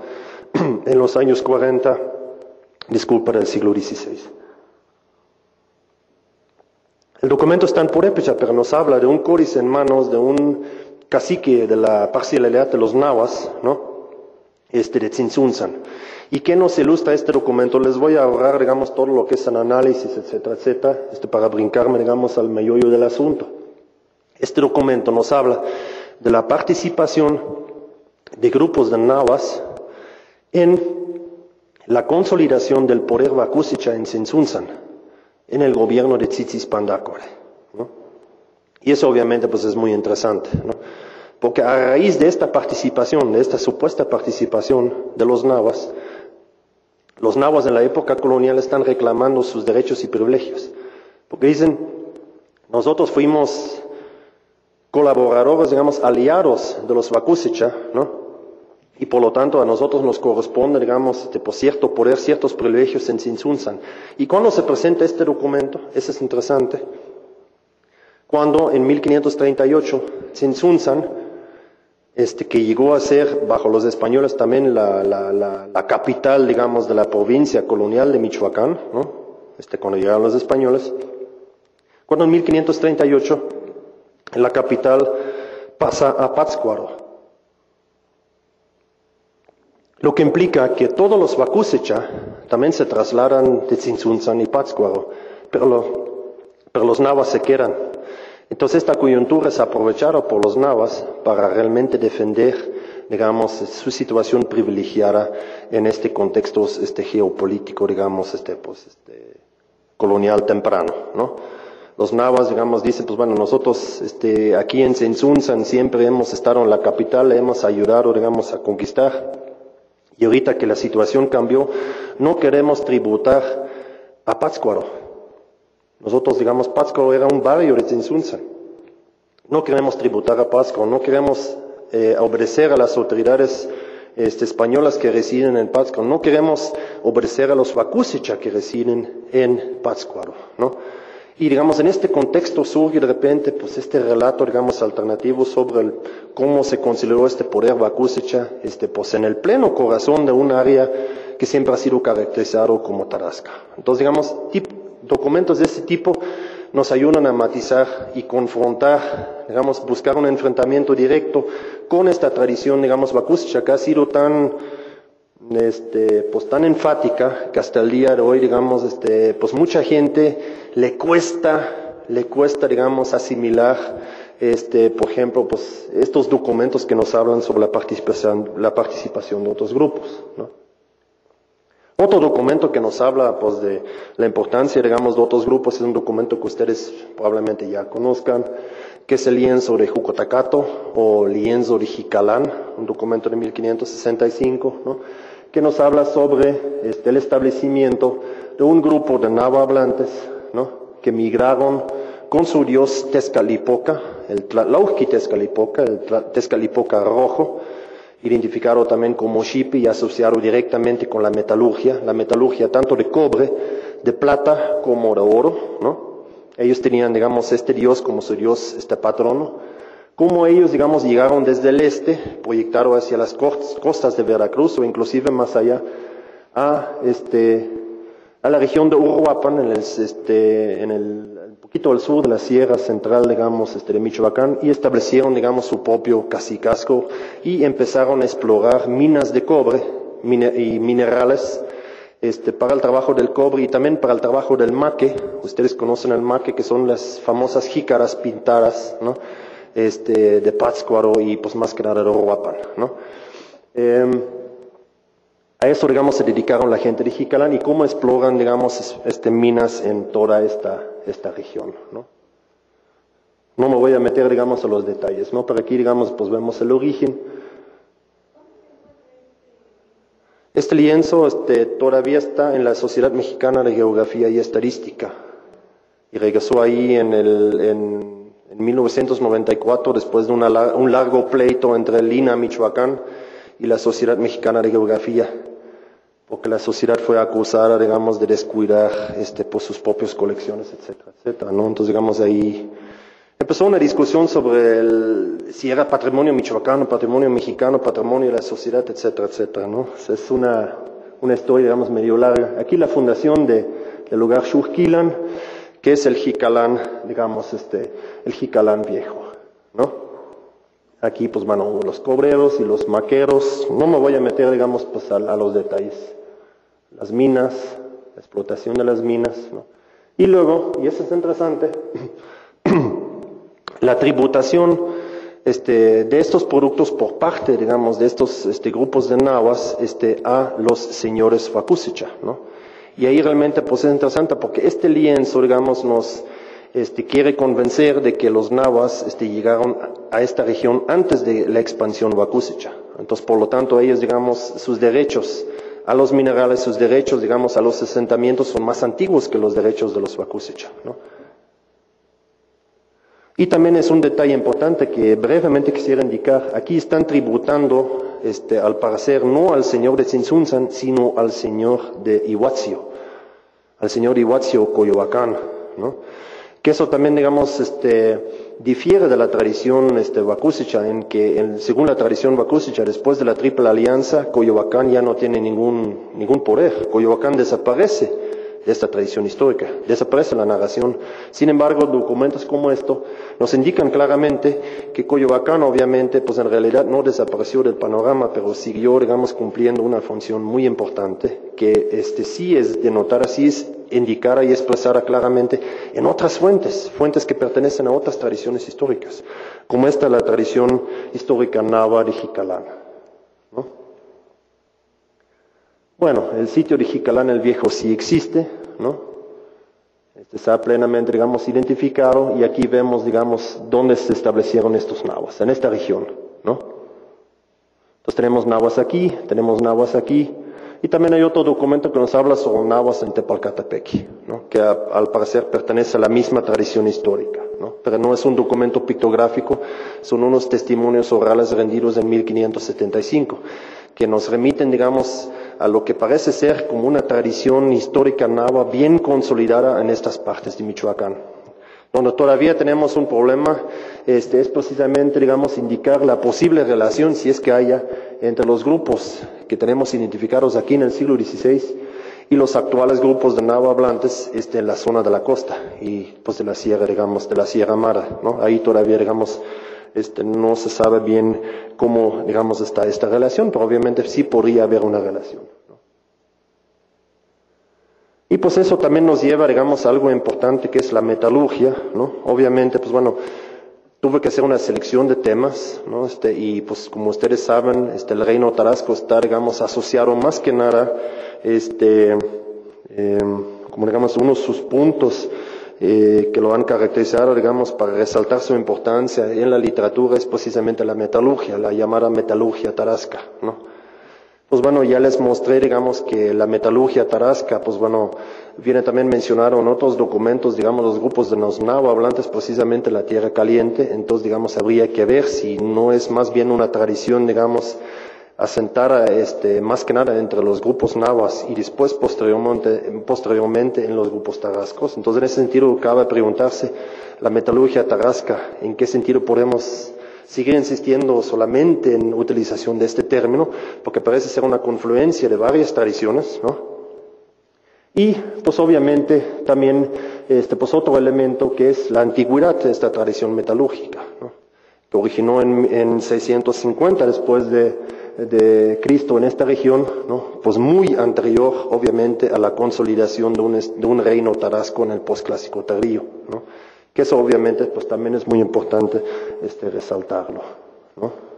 en los años 40, disculpa, del siglo XVI. El documento está en purépecha, pero nos habla de un códice en manos de un cacique de la parcialidad de los nahuas, ¿no? Este de Tzinsunzan. ¿Y qué nos ilustra este documento? Les voy a ahorrar, digamos, todo lo que es el análisis, etcétera, etcétera, este, para brincarme, digamos, al meollo del asunto. Este documento nos habla de la participación de grupos de nahuas en la consolidación del poder vacusicha en Tzinsunzan en el gobierno de Tzitzis Pandakore. ¿no? Y eso obviamente pues es muy interesante, ¿no? porque a raíz de esta participación, de esta supuesta participación de los nahuas, los nahuas en la época colonial están reclamando sus derechos y privilegios, porque dicen, nosotros fuimos colaboradores, digamos, aliados de los Vakusicha, ¿no? Y por lo tanto a nosotros nos corresponde, digamos, este, por cierto poder, ciertos privilegios en Sinsunsan. Y cuando se presenta este documento, eso es interesante, cuando en 1538 Sinsunsan, este, que llegó a ser bajo los españoles también la, la, la, la, capital, digamos, de la provincia colonial de Michoacán, ¿no? este, cuando llegaron los españoles, cuando en 1538 la capital pasa a Pátzcuaro, lo que implica que todos los Vakusecha también se trasladan de Tzinsunzan y Pátzcuaro, pero, los nahuas se quedan Entonces esta coyuntura es aprovechada por los navas para realmente defender, digamos, su situación privilegiada en este contexto este, geopolítico, digamos, este, pues, este, colonial temprano, ¿no? Los navas, digamos, dicen, pues bueno, nosotros este, aquí en Sensunzan siempre hemos estado en la capital, hemos ayudado, digamos, a conquistar. Y ahorita que la situación cambió, no queremos tributar a Pátzcuaro. Nosotros, digamos, Pátzcuaro era un barrio de Sensunzan. No queremos tributar a Pátzcuaro, no queremos eh, obedecer a las autoridades este, españolas que residen en Pátzcuaro, no queremos obedecer a los Vacusicha que residen en Pátzcuaro, ¿no? Y digamos, en este contexto surge de repente pues este relato, digamos, alternativo sobre el, cómo se consideró este poder Bakusicha, este, pues en el pleno corazón de un área que siempre ha sido caracterizado como Tarasca. Entonces, digamos, documentos de este tipo nos ayudan a matizar y confrontar, digamos, buscar un enfrentamiento directo con esta tradición, digamos, Bakusicha, que ha sido tan este, pues tan enfática que hasta el día de hoy, digamos, este, pues mucha gente le cuesta, le cuesta, digamos, asimilar, este, por ejemplo, pues estos documentos que nos hablan sobre la participación, la participación de otros grupos, ¿no? Otro documento que nos habla, pues, de la importancia, digamos, de otros grupos es un documento que ustedes probablemente ya conozcan, que es el lienzo de Jucotacato o lienzo de Jicalán, un documento de 1565, ¿no? Que nos habla sobre este, el establecimiento de un grupo de hablantes ¿no? que migraron con su dios Tezcalipoca, el Tlauhqui Tezcalipoca, el Tezcalipoca rojo, identificado también como Shipi y asociado directamente con la metalurgia, la metalurgia tanto de cobre, de plata como de oro, ¿no? Ellos tenían, digamos, este dios como su dios, este patrono, cómo ellos, digamos, llegaron desde el este, proyectaron hacia las costas de Veracruz o inclusive más allá a, este, a la región de Uruapan, en el, este, en el, poquito al sur de la sierra central, digamos, este, de Michoacán, y establecieron, digamos, su propio casicasco y empezaron a explorar minas de cobre y minerales este, para el trabajo del cobre y también para el trabajo del maque. Ustedes conocen el maque, que son las famosas jícaras pintadas, ¿no? Este, de Pátzcuaro y pues más que nada de Uruapan, ¿no? Em, a eso, digamos, se dedicaron la gente de Jicalán y cómo exploran, digamos, este, minas en toda esta, esta región, ¿no? No me voy a meter, digamos, a los detalles, ¿no? Pero aquí, digamos, pues vemos el origen. Este lienzo este, todavía está en la Sociedad Mexicana de Geografía y Estadística y regresó ahí en el, en en 1994, después de un largo pleito entre el INA Michoacán y la Sociedad Mexicana de Geografía, porque la sociedad fue acusada, digamos, de descuidar este, pues, sus propias colecciones, etcétera, etcétera, ¿no? Entonces, digamos, ahí empezó una discusión sobre el, si era patrimonio michoacano, patrimonio mexicano, patrimonio de la sociedad, etcétera, etcétera, ¿no? Es una, una historia, digamos, medio larga. Aquí la fundación de, del lugar Shurkilan, que es el jicalán, digamos, este, el jicalán viejo, ¿no? Aquí, pues, bueno, los cobreros y los maqueros, no me voy a meter, digamos, pues, a, los detalles. Las minas, la explotación de las minas, ¿no? Y luego, y eso es interesante, la tributación este, de estos productos por parte, digamos, de estos este, grupos de nahuas este, a los señores Facusicha, ¿no? Y ahí realmente pues es interesante porque este lienzo, digamos, nos este, quiere convencer de que los nahuas este, llegaron a esta región antes de la expansión Wakusicha. Entonces, por lo tanto, ellos, digamos, sus derechos a los minerales, sus derechos, digamos, a los asentamientos son más antiguos que los derechos de los Wakusicha. ¿no? Y también es un detalle importante que brevemente quisiera indicar. Aquí están tributando este, al parecer no al señor de Tzintzunzan, sino al señor de Iwatzio, al señor Iwatzio Coyoacán, ¿no? Que eso también, digamos, este, difiere de la tradición este, en que, según la tradición Bakusicha, después de la Triple Alianza, Coyoacán ya no tiene ningún, ningún poder, Coyoacán desaparece de esta tradición histórica. Desaparece la narración. Sin embargo, documentos como esto nos indican claramente que Coyoacán, obviamente, pues en realidad no desapareció del panorama, pero siguió, digamos, cumpliendo una función muy importante, que este sí es denotar, así es indicar y expresar claramente en otras fuentes, fuentes que pertenecen a otras tradiciones históricas, como esta la tradición histórica náhuatl y jicalana. Bueno, el sitio de Jicalán el Viejo sí existe, ¿no? Este está plenamente, digamos, identificado y aquí vemos, digamos, dónde se establecieron estos nahuas, en esta región, ¿no? Entonces tenemos nahuas aquí, tenemos nahuas aquí, y también hay otro documento que nos habla sobre nahuas en Tepalcatepec, ¿no? que al parecer pertenece a la misma tradición histórica, ¿no? pero no es un documento pictográfico, son unos testimonios orales rendidos en 1575, que nos remiten, digamos, a lo que parece ser como una tradición histórica nahua bien consolidada en estas partes de Michoacán. Donde todavía tenemos un problema, este, es precisamente, digamos, indicar la posible relación, si es que haya, entre los grupos que tenemos identificados aquí en el siglo XVI y los actuales grupos de nahua hablantes este, en la zona de la costa y pues de la sierra, digamos, de la Sierra Mara, ¿no? Ahí todavía, digamos, este, no se sabe bien cómo, digamos, está esta relación, pero obviamente sí podría haber una relación. Y pues eso también nos lleva, digamos, a algo importante que es la metalurgia, ¿no? Obviamente, pues bueno, tuve que hacer una selección de temas, ¿no? Este, y pues como ustedes saben, este, el reino tarasco está, digamos, asociado más que nada, este, em, como digamos, unos sus puntos eh, que lo han caracterizado, digamos, para resaltar su importancia en la literatura es precisamente la metalurgia, la llamada metalurgia tarasca, ¿no? Pues bueno, ya les mostré, digamos, que la metalurgia tarasca, pues bueno, viene también mencionado en otros documentos, digamos, los grupos de los nahua hablantes precisamente la tierra caliente, entonces, digamos, habría que ver si no es más bien una tradición, digamos, asentar este, más que nada entre los grupos nahuas y después posteriormente, posteriormente en los grupos tarascos. Entonces, en ese sentido, cabe preguntarse la metalurgia tarasca, ¿en qué sentido podemos seguir insistiendo solamente en utilización de este término? Porque parece ser una confluencia de varias tradiciones, ¿no? Y, pues obviamente, también, este, pues otro elemento que es la antigüedad de esta tradición metalúrgica, ¿no? que originó en 650 después de de Cristo en esta región, ¿no? pues muy anterior, obviamente, a la consolidación de un, de un reino tarasco en el postclásico tardío, ¿no? que eso obviamente pues también es muy importante este, resaltarlo. ¿no?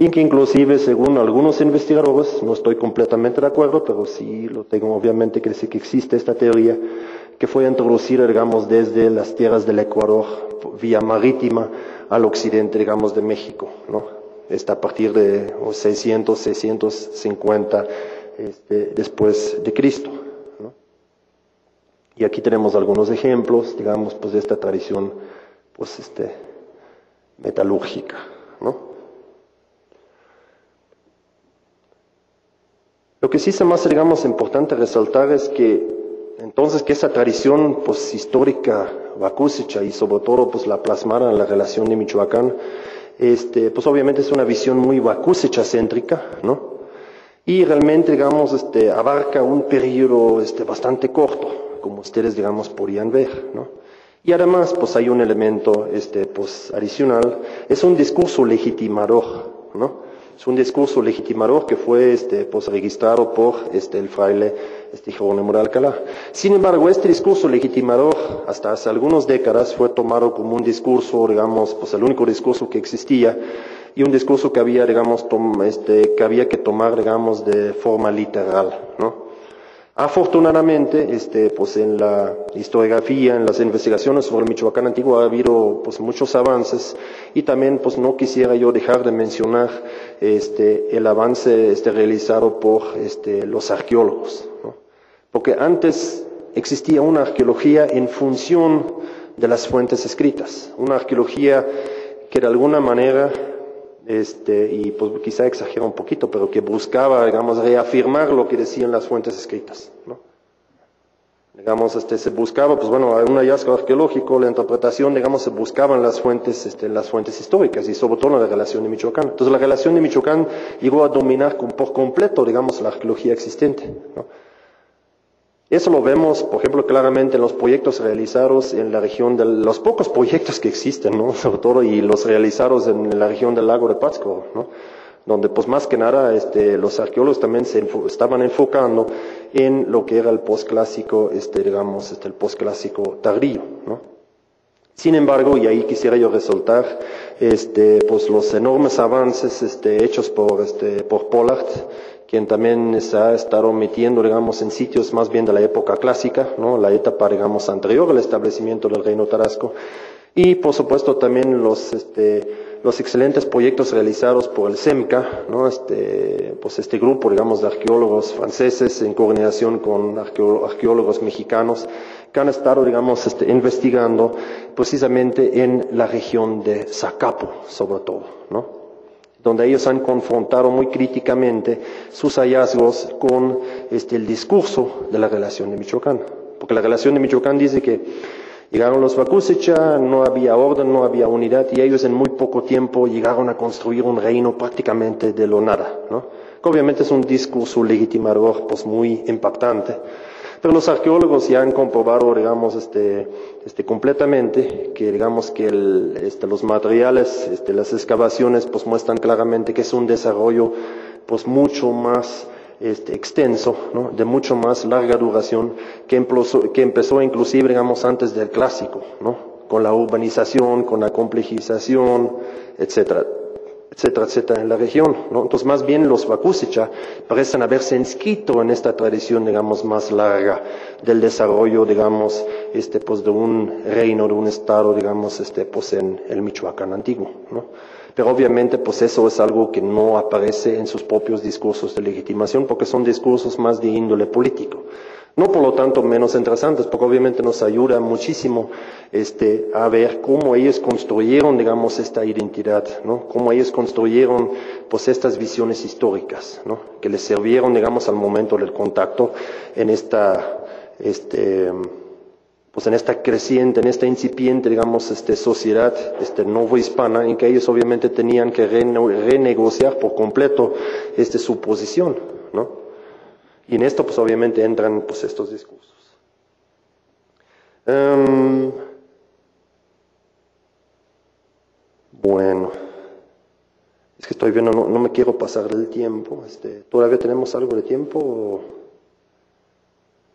Y que inclusive, según algunos investigadores, no estoy completamente de acuerdo, pero sí lo tengo obviamente que decir que existe esta teoría, que fue introducida, digamos, desde las tierras del Ecuador, vía marítima, al occidente, digamos, de México, ¿no? Está a partir de 600, 650 este, después de Cristo. Y aquí tenemos algunos ejemplos, digamos, pues de esta tradición, pues este, metalúrgica, ¿no? Lo que sí se más, digamos, importante resaltar es que entonces que esa tradición, pues, histórica, vacúsica y sobre todo, pues, la plasmara en la relación de Michoacán, este, pues obviamente es una visión muy céntrica, ¿no? Y realmente, digamos, este, abarca un periodo este, bastante corto, como ustedes, digamos, podrían ver, ¿no? Y además, pues hay un elemento, pues, adicional, es un discurso legitimador, ¿no? Es un discurso legitimador que fue este, pues, registrado por el fraile este. Sin embargo, este discurso legitimador hasta hace algunas décadas fue tomado como un discurso, digamos, pues el único discurso que existía y un discurso que había, digamos, este, que había que tomar, digamos, de forma literal, ¿no? Afortunadamente, este, pues en la historiografía, en las investigaciones sobre Michoacán antiguo ha habido pues muchos avances y también pues no quisiera yo dejar de mencionar este, el avance este, realizado por este, los arqueólogos, porque antes existía una arqueología en función de las fuentes escritas, una arqueología que de alguna manera este, y pues quizá exagera un poquito, pero que buscaba, digamos, reafirmar lo que decían las fuentes escritas. Digamos, este, se buscaba, pues bueno, un hallazgo arqueológico, la interpretación, digamos, se buscaban las fuentes, este, las fuentes históricas y sobre todo la relación de Michoacán. Entonces la relación de Michoacán llegó a dominar por completo, digamos, la arqueología existente. Eso lo vemos, por ejemplo, claramente en los proyectos realizados en la región de los pocos proyectos que existen, ¿no? Sobre todo, y los realizados en la región del lago de Pátzcuaro, ¿no? Donde, pues, más que nada, este, los arqueólogos también se estaban enfocando en lo que era el postclásico, este, digamos, este, el postclásico tardío, ¿no? Sin embargo, y ahí quisiera yo resaltar, este, pues, los enormes avances, este, hechos por, este, por Pollard, quien también se ha estado metiendo, digamos, en sitios más bien de la época clásica, ¿no? La etapa, digamos, anterior al establecimiento del reino tarasco. Y, por supuesto, también los, este, los excelentes proyectos realizados por el SEMCA, ¿no? Este, pues este grupo, digamos, de arqueólogos franceses en coordinación con arqueólogos mexicanos que han estado, digamos, este, investigando precisamente en la región de Zacapo, sobre todo, ¿no? Donde ellos han confrontado muy críticamente sus hallazgos con este, el discurso de la relación de Michoacán. Porque la relación de Michoacán dice que llegaron los Bakusecha, no había orden, no había unidad, y ellos en muy poco tiempo llegaron a construir un reino prácticamente de lo nada. ¿no? Que obviamente es un discurso legitimador pues, muy impactante. Pero los arqueólogos ya han comprobado, digamos, este, este, completamente que, digamos, que este, los materiales, este, las excavaciones, pues muestran claramente que es un desarrollo, pues mucho más, este, extenso, ¿no? de mucho más larga duración, que empezó, que empezó inclusive, digamos, antes del clásico, ¿no? con la urbanización, con la complejización, etcétera etcétera, etcétera, en la región. ¿no? Entonces, más bien los Bakusicha parecen haberse inscrito en esta tradición, digamos, más larga del desarrollo, digamos, este, pues, de un reino, de un estado, digamos, este, pues, en el Michoacán antiguo, ¿no? Pero obviamente, pues, eso es algo que no aparece en sus propios discursos de legitimación, porque son discursos más de índole político. No por lo tanto menos interesantes, porque obviamente nos ayuda muchísimo este, a ver cómo ellos construyeron, digamos, esta identidad, ¿no? Cómo ellos construyeron, pues, estas visiones históricas, ¿no? Que les sirvieron, digamos, al momento del contacto en esta, este, pues en esta creciente, en esta incipiente, digamos, este, sociedad este, hispana, en que ellos obviamente tenían que renegociar por completo este, su posición, ¿no? Y en esto, pues obviamente entran pues, estos discursos. Um, bueno, es que estoy viendo, no, me quiero pasar del tiempo. Este, ¿Todavía tenemos algo de tiempo o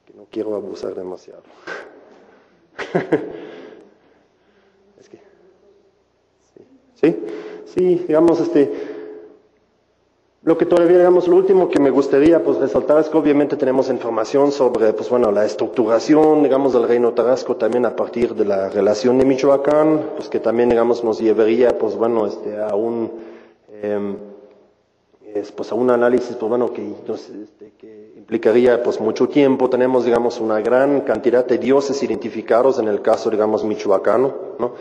que no quiero abusar demasiado? es que, sí, sí, sí, digamos, este, lo que todavía, digamos, lo último que me gustaría pues resaltar es que obviamente tenemos información sobre, pues bueno, la estructuración, digamos, del reino tarasco también a partir de la relación de Michoacán, pues que también, digamos, nos llevaría, pues bueno, este, a un, eh, pues a un análisis, pues bueno, que, este, que implicaría, pues mucho tiempo. Tenemos, digamos, una gran cantidad de dioses identificados en el caso, digamos, michoacano, ¿no?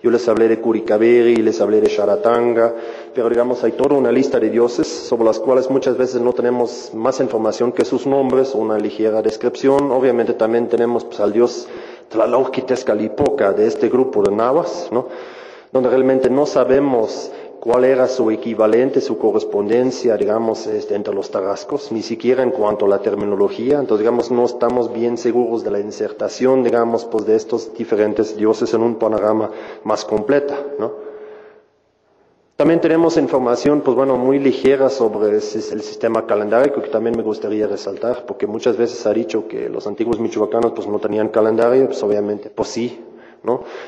Yo les hablé de Curicaberi, les hablé de Sharatanga, pero digamos hay toda una lista de dioses sobre las cuales muchas veces no tenemos más información que sus nombres, una ligera descripción. Obviamente también tenemos pues, al dios Tlalauquitescalipoca de este grupo de Navas, ¿no? donde realmente no sabemos cuál era su equivalente, su correspondencia, digamos, este, entre los tarascos, ni siquiera en cuanto a la terminología. Entonces, digamos, no estamos bien seguros de la insertación, digamos, pues de estos diferentes dioses en un panorama más completa, ¿no? También tenemos información, pues bueno, muy ligera sobre el sistema calendario, que también me gustaría resaltar, porque muchas veces ha dicho que los antiguos michoacanos pues no tenían calendario, pues obviamente, pues sí,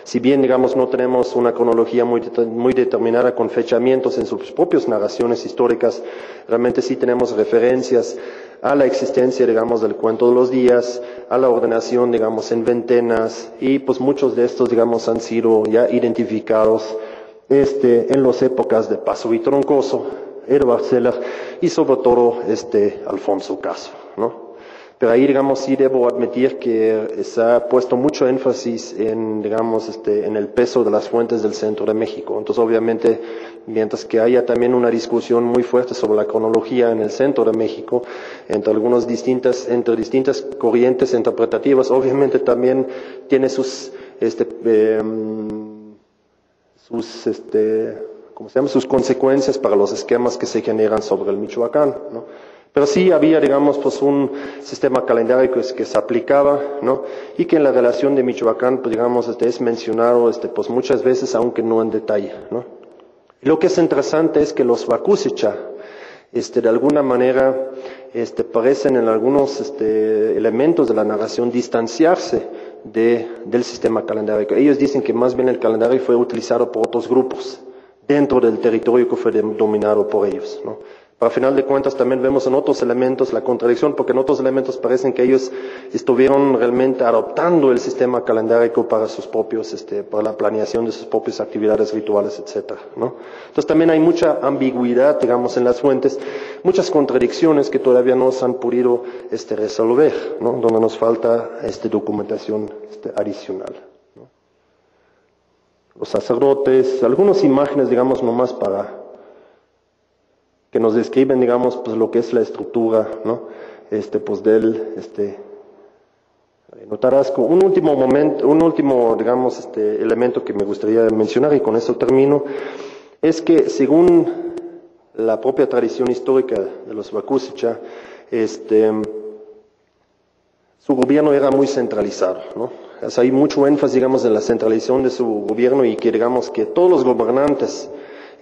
Si bien, digamos, no tenemos una cronología muy, muy determinada con fechamientos en sus propias narraciones históricas, realmente sí tenemos referencias a la existencia, digamos, del cuento de los días, a la ordenación, digamos, en ventenas, y pues muchos de estos, digamos, han sido ya identificados este, en las épocas de Paso y Troncoso, Seller y sobre todo este Alfonso Caso, ¿no? Pero ahí, digamos, sí debo admitir que se ha puesto mucho énfasis en, digamos, este, en el peso de las fuentes del centro de México. Entonces, obviamente, mientras que haya también una discusión muy fuerte sobre la cronología en el centro de México, entre algunas distintas, entre distintas corrientes interpretativas, obviamente también tiene sus, este, em, sus, este, ¿cómo se llama? sus consecuencias para los esquemas que se generan sobre el Michoacán, ¿no? Pero sí había, digamos, pues un sistema calendario que, que se aplicaba, ¿no? Y que en la relación de Michoacán, pues digamos, este, es mencionado, este, pues muchas veces, aunque no en detalle, lo que es interesante es que los Bakusicha, este, de alguna manera, este, parecen en algunos este, elementos de la narración distanciarse de, del sistema calendario. Ellos dicen que más bien el calendario fue utilizado por otros grupos dentro del territorio que fue dominado por ellos, ¿no? Para final de cuentas también vemos en otros elementos la contradicción, porque en otros elementos parecen que ellos estuvieron realmente adoptando el sistema calendárico para sus propios, este, para la planeación de sus propias actividades rituales, etcétera, ¿no? Entonces también hay mucha ambigüedad, digamos, en las fuentes, muchas contradicciones que todavía no se han podido este, resolver. Donde nos falta este, documentación este, adicional. Los sacerdotes, algunas imágenes, digamos, nomás para que nos describen, digamos, pues lo que es la estructura, ¿no? Este, pues del, este, Notarasco. Un último momento, un último, digamos, este elemento que me gustaría mencionar y con eso termino, es que según la propia tradición histórica de los Bakusicha, este, su gobierno era muy centralizado, ¿no? Hay mucho énfasis, digamos, en la centralización de su gobierno y que, digamos, que todos los gobernantes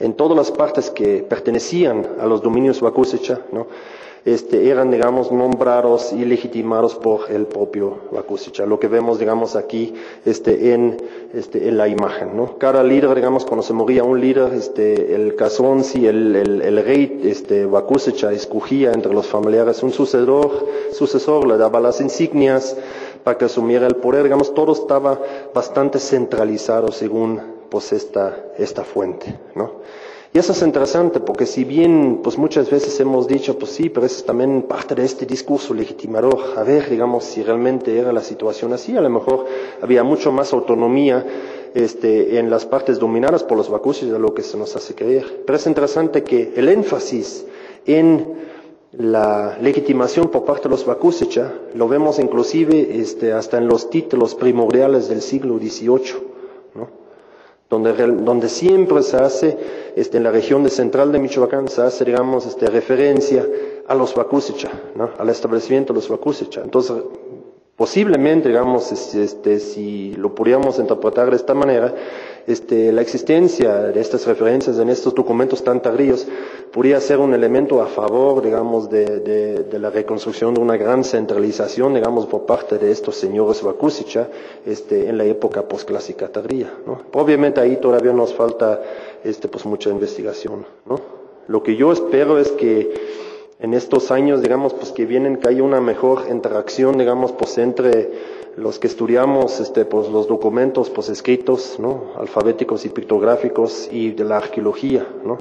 en todas las partes que pertenecían a los dominios Bakusicha, ¿no? Este, eran, digamos, nombrados y legitimados por el propio Bakusicha. Lo que vemos, digamos, aquí este, en, este, en la imagen. ¿no? Cada líder, digamos, cuando se moría un líder, este, el Kazonsi, el, el, el, rey este, Bakusicha, escogía entre los familiares un sucesor, sucesor, le daba las insignias para que asumiera el poder. Digamos, todo estaba bastante centralizado según pues esta, esta fuente, ¿no? Y eso es interesante porque si bien pues muchas veces hemos dicho, pues sí, pero es también parte de este discurso legitimador, a ver, digamos, si realmente era la situación así, a lo mejor había mucho más autonomía este, en las partes dominadas por los bakusis de lo que se nos hace creer. Pero es interesante que el énfasis en la legitimación por parte de los bakusicha lo vemos inclusive este, hasta en los títulos primordiales del siglo XVIII. Donde, donde siempre se hace, este, en la región de central de Michoacán, se hace, digamos, este, referencia a los Bakusicha, ¿no? al establecimiento de los Bakusicha. Entonces, posiblemente, digamos, este, si lo pudiéramos interpretar de esta manera, este, la existencia de estas referencias en estos documentos tan tardíos podría ser un elemento a favor, digamos, de, de, de, la reconstrucción de una gran centralización, digamos, por parte de estos señores Bakusicha este, en la época posclásica tardía. ¿no? Obviamente ahí todavía nos falta este, pues, mucha investigación. ¿no? Lo que yo espero es que en estos años, digamos, pues que vienen, que haya una mejor interacción, digamos, pues entre los que estudiamos este, pues, los documentos pues, escritos, ¿no? alfabéticos y pictográficos y de la arqueología, ¿no?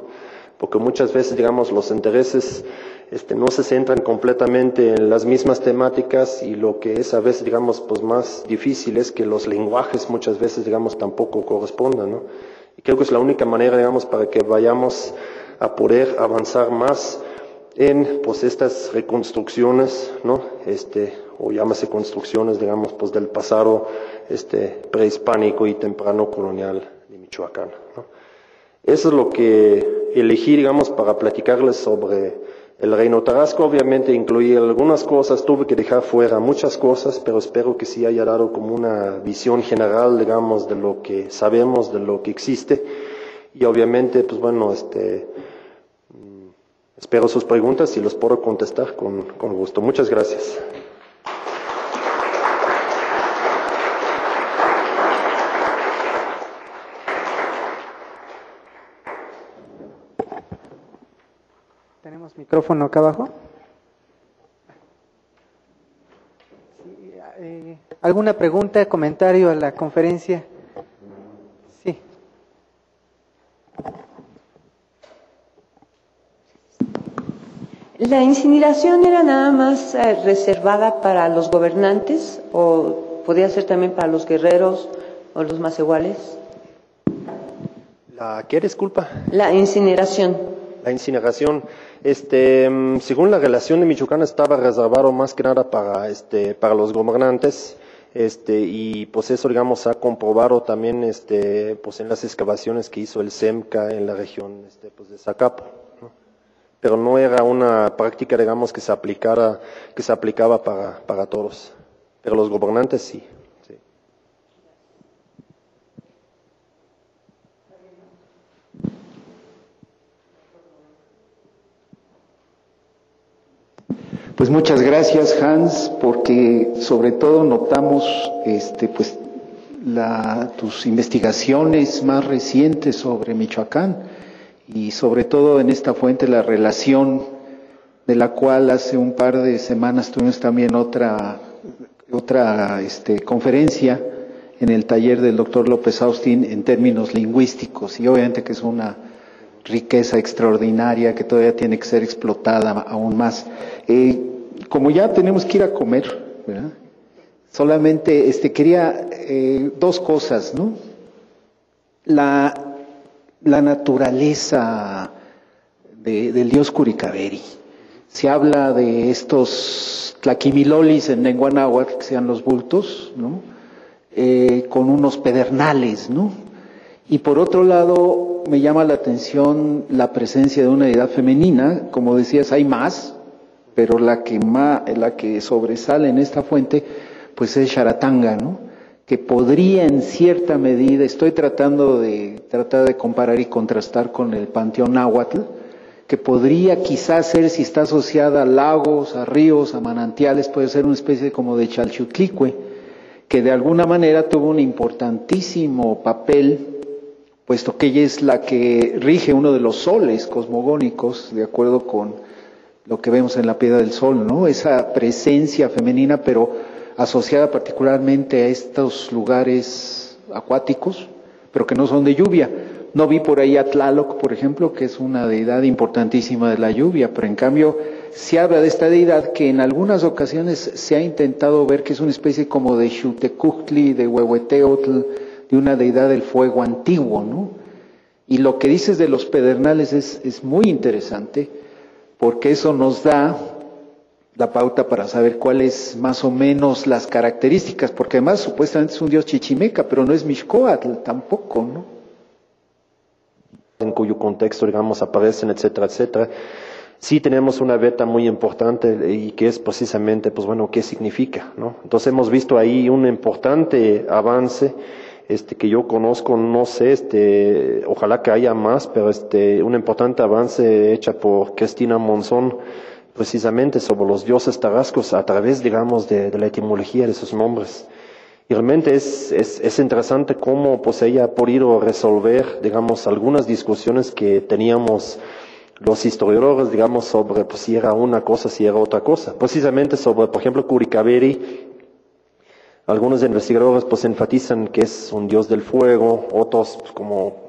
porque muchas veces, digamos, los intereses este, no se centran completamente en las mismas temáticas y lo que es a veces, digamos, pues más difícil es que los lenguajes muchas veces, digamos, tampoco correspondan, ¿no? Y creo que es la única manera, digamos, para que vayamos a poder avanzar más en pues estas reconstrucciones, ¿no? Este, o llámase construcciones, digamos, pues del pasado este, prehispánico y temprano colonial de Michoacán. ¿no? Eso es lo que elegí, digamos, para platicarles sobre el reino tarasco. Obviamente incluí algunas cosas, tuve que dejar fuera muchas cosas, pero espero que sí haya dado como una visión general, digamos, de lo que sabemos, de lo que existe. Y obviamente, pues bueno, este, Espero sus preguntas y los puedo contestar con, con gusto. Muchas gracias. Tenemos micrófono acá abajo. Eh, ¿Alguna pregunta, comentario a la conferencia? Sí. ¿La incineración era nada más eh, reservada para los gobernantes o podía ser también para los guerreros o los más iguales? ¿La qué, disculpa? La incineración. La incineración, este, según la relación de Michoacán estaba reservado más que nada para, este, para los gobernantes, este, y pues eso, digamos, ha comprobado también, este, pues en las excavaciones que hizo el SEMCA en la región, este, pues de Zacapo. Pero no era una práctica, digamos, que se aplicara, que se aplicaba para, para todos. Pero los gobernantes sí. sí. Pues muchas gracias Hans, porque sobre todo notamos este, pues, la, tus investigaciones más recientes sobre Michoacán y sobre todo en esta fuente la relación de la cual hace un par de semanas tuvimos también otra, otra este, conferencia en el taller del doctor López Austin en términos lingüísticos y obviamente que es una riqueza extraordinaria que todavía tiene que ser explotada aún más. Eh, como ya tenemos que ir a comer, solamente este, quería eh, dos cosas, ¿no? La, la naturaleza de, del dios Curicaveri. Se habla de estos tlaquimilolis en lengua que sean los bultos, ¿no? Eh, con unos pedernales, ¿no? Y por otro lado, me llama la atención la presencia de una deidad femenina, como decías, hay más, pero la que, más, la que sobresale en esta fuente, pues es Sharatanga, ¿no? Que podría en cierta medida, estoy tratando de, tratar de comparar y contrastar con el panteón náhuatl, que podría quizás ser, si está asociada a lagos, a ríos, a manantiales, puede ser una especie como de chalchutlicue, que de alguna manera tuvo un importantísimo papel puesto que ella es la que rige uno de los soles cosmogónicos, de acuerdo con lo que vemos en la piedra del sol, ¿no? Esa presencia femenina, pero asociada particularmente a estos lugares acuáticos, pero que no son de lluvia. No vi por ahí a Tlaloc, por ejemplo, que es una deidad importantísima de la lluvia, pero en cambio se habla de esta deidad que en algunas ocasiones se ha intentado ver que es una especie como de Xutecuhtli, de Huehueteotl, de una deidad del fuego antiguo, ¿no? Y lo que dices de los pedernales es, es muy interesante, porque eso nos da la pauta para saber cuáles más o menos las características, porque además supuestamente es un dios chichimeca, pero no es Mixcoatl tampoco, ¿no? En cuyo contexto, digamos, aparecen, etcétera, etcétera. Sí tenemos una beta muy importante y que es precisamente, pues bueno, qué significa, ¿no? Entonces hemos visto ahí un importante avance este, que yo conozco, no sé, este, ojalá que haya más, pero este, un importante avance hecha por Cristina Monzón, precisamente sobre los dioses tarascos a través, digamos, de, de la etimología de sus nombres. Y realmente es, es, es, interesante cómo pues ella ha podido resolver, digamos, algunas discusiones que teníamos los historiadores, digamos, sobre pues, si era una cosa, si era otra cosa. Precisamente sobre, por ejemplo, Curicaveri, algunos investigadores pues enfatizan que es un dios del fuego, otros pues, como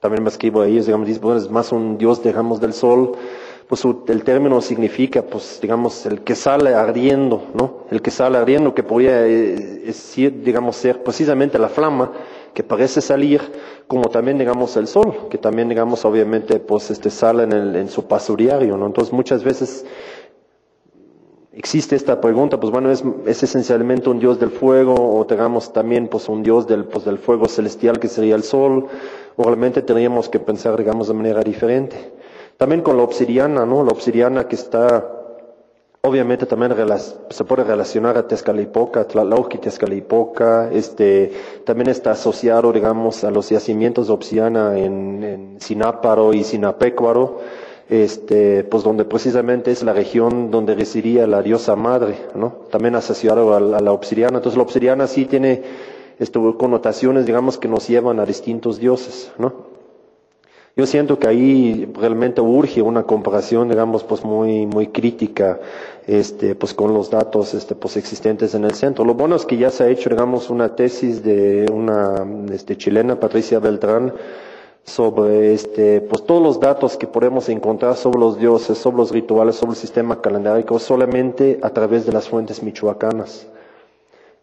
también me escribo ellos, digamos, dicen, bueno, es más un dios, digamos, del sol. Pues el término significa, pues, digamos, el que sale ardiendo, ¿no? El que sale ardiendo, que podría decir, digamos, ser precisamente la flama que parece salir, como también, digamos, el sol, que también, digamos, obviamente, pues, este sale en, el, su paso diario, ¿no? Entonces, muchas veces existe esta pregunta, pues bueno, es, es, esencialmente un dios del fuego, o tengamos también pues un dios del, pues, del fuego celestial que sería el sol, o realmente tendríamos que pensar, digamos, de manera diferente. También con la obsidiana, ¿no? La obsidiana que está, obviamente también se puede relacionar a Tezcalipoca, Tlalauqui, Tezcalipoca, este, también está asociado, digamos, a los yacimientos de obsidiana en, en Sináparo y Sinapecuaro, este, pues donde precisamente es la región donde residía la diosa madre, ¿no? También asociado a la, obsidiana. Entonces la obsidiana sí tiene esto, connotaciones, digamos, que nos llevan a distintos dioses, ¿no? Yo siento que ahí realmente urge una comparación, digamos, pues muy, muy crítica, este, pues con los datos, este, pues existentes en el centro. Lo bueno es que ya se ha hecho, digamos, una tesis de una, este, chilena, Patricia Beltrán, sobre este, pues todos los datos que podemos encontrar sobre los dioses, sobre los rituales, sobre el sistema calendárico, solamente a través de las fuentes michoacanas.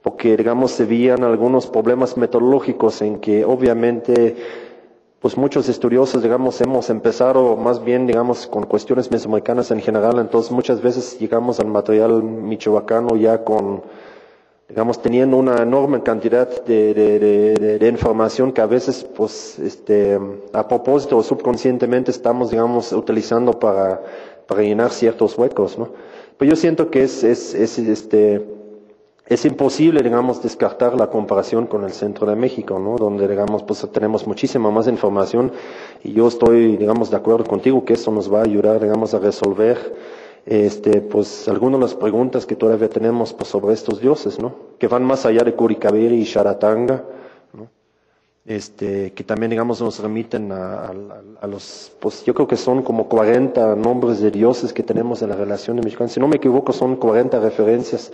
Porque, digamos, se veían algunos problemas metodológicos en que obviamente, pues muchos estudiosos, digamos, hemos empezado más bien, digamos, con cuestiones mesoamericanas en general, entonces muchas veces llegamos al material michoacano ya con, digamos, teniendo una enorme cantidad de, de, de, información que a veces, pues, este, a propósito o subconscientemente estamos, digamos, utilizando para, para llenar ciertos huecos, ¿no? Pero yo siento que es, es, es, este, es imposible, digamos, descartar la comparación con el centro de México, ¿no? Donde, digamos, pues tenemos muchísima más información y yo estoy, digamos, de acuerdo contigo que eso nos va a ayudar, digamos, a resolver este, pues algunas de las preguntas que todavía tenemos pues, sobre estos dioses, ¿no? Que van más allá de Kurikabiri y Sharatanga, ¿no? Este, que también, digamos, nos remiten a, los, pues yo creo que son como 40 nombres de dioses que tenemos en la relación de Michoacán. Si no me equivoco, son 40 referencias,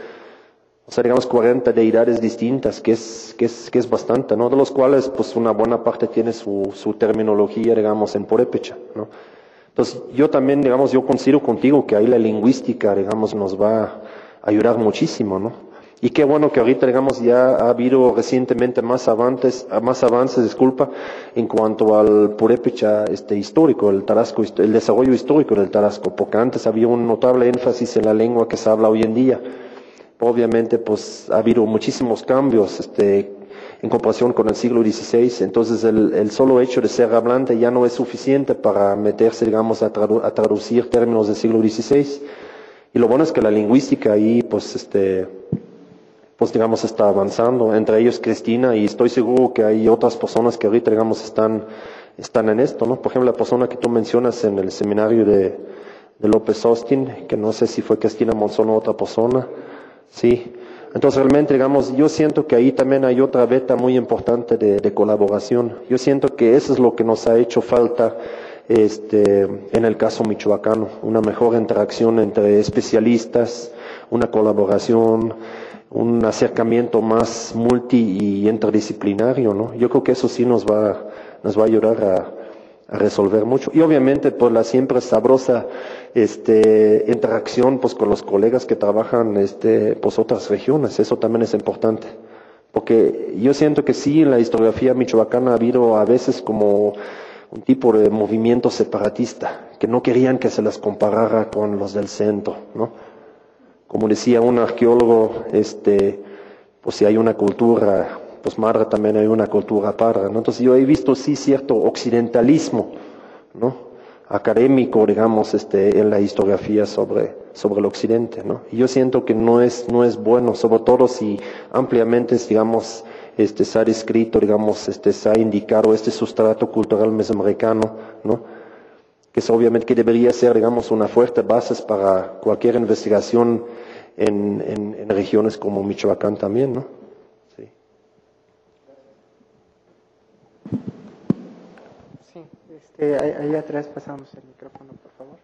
o sea, digamos, 40 deidades distintas, que es, que es, que es bastante, ¿no? De los cuales, pues una buena parte tiene su, su terminología, digamos, en purépecha, ¿no? Entonces, yo también, digamos, yo considero contigo que ahí la lingüística, digamos, nos va a ayudar muchísimo, ¿no? Y qué bueno que ahorita, digamos, ya ha habido recientemente más avances, más avances, disculpa, en cuanto al purépecha este, histórico, el tarasco, el desarrollo histórico del tarasco, porque antes había un notable énfasis en la lengua que se habla hoy en día. Obviamente, pues, ha habido muchísimos cambios, este, en comparación con el siglo XVI. Entonces el, el, solo hecho de ser hablante ya no es suficiente para meterse, digamos, a, tradu a, traducir términos del siglo XVI. Y lo bueno es que la lingüística ahí, pues, este, pues, digamos, está avanzando. Entre ellos Cristina y estoy seguro que hay otras personas que ahorita, digamos, están, están en esto, ¿no? Por ejemplo, la persona que tú mencionas en el seminario de, de López Austin, que no sé si fue Cristina Monzón o otra persona. Sí. Entonces realmente, digamos, yo siento que ahí también hay otra beta muy importante de, de, colaboración. Yo siento que eso es lo que nos ha hecho falta este, en el caso michoacano, una mejor interacción entre especialistas, una colaboración, un acercamiento más multi y interdisciplinario, ¿no? Yo creo que eso sí nos va, nos va a ayudar a, resolver mucho. Y obviamente, por la siempre sabrosa este, interacción pues, con los colegas que trabajan este, pues, otras regiones. Eso también es importante. Porque yo siento que sí, en la historiografía michoacana ha habido a veces como un tipo de movimiento separatista, que no querían que se las comparara con los del centro, ¿no? Como decía un arqueólogo, este, pues si hay una cultura, pues madre también hay una cultura padre, ¿no? Entonces yo he visto sí cierto occidentalismo, ¿no? académico, digamos, este, en la historiografía sobre, sobre el occidente, ¿no? Y yo siento que no es, no es bueno, sobre todo si ampliamente, digamos, este, se ha descrito, digamos, este, se ha indicado este sustrato cultural mesoamericano, ¿no? Que es obviamente que debería ser, digamos, una fuerte base para cualquier investigación en, en, en regiones como Michoacán también, ¿no? Sí. Ahí, atrás pasamos el micrófono, por favor.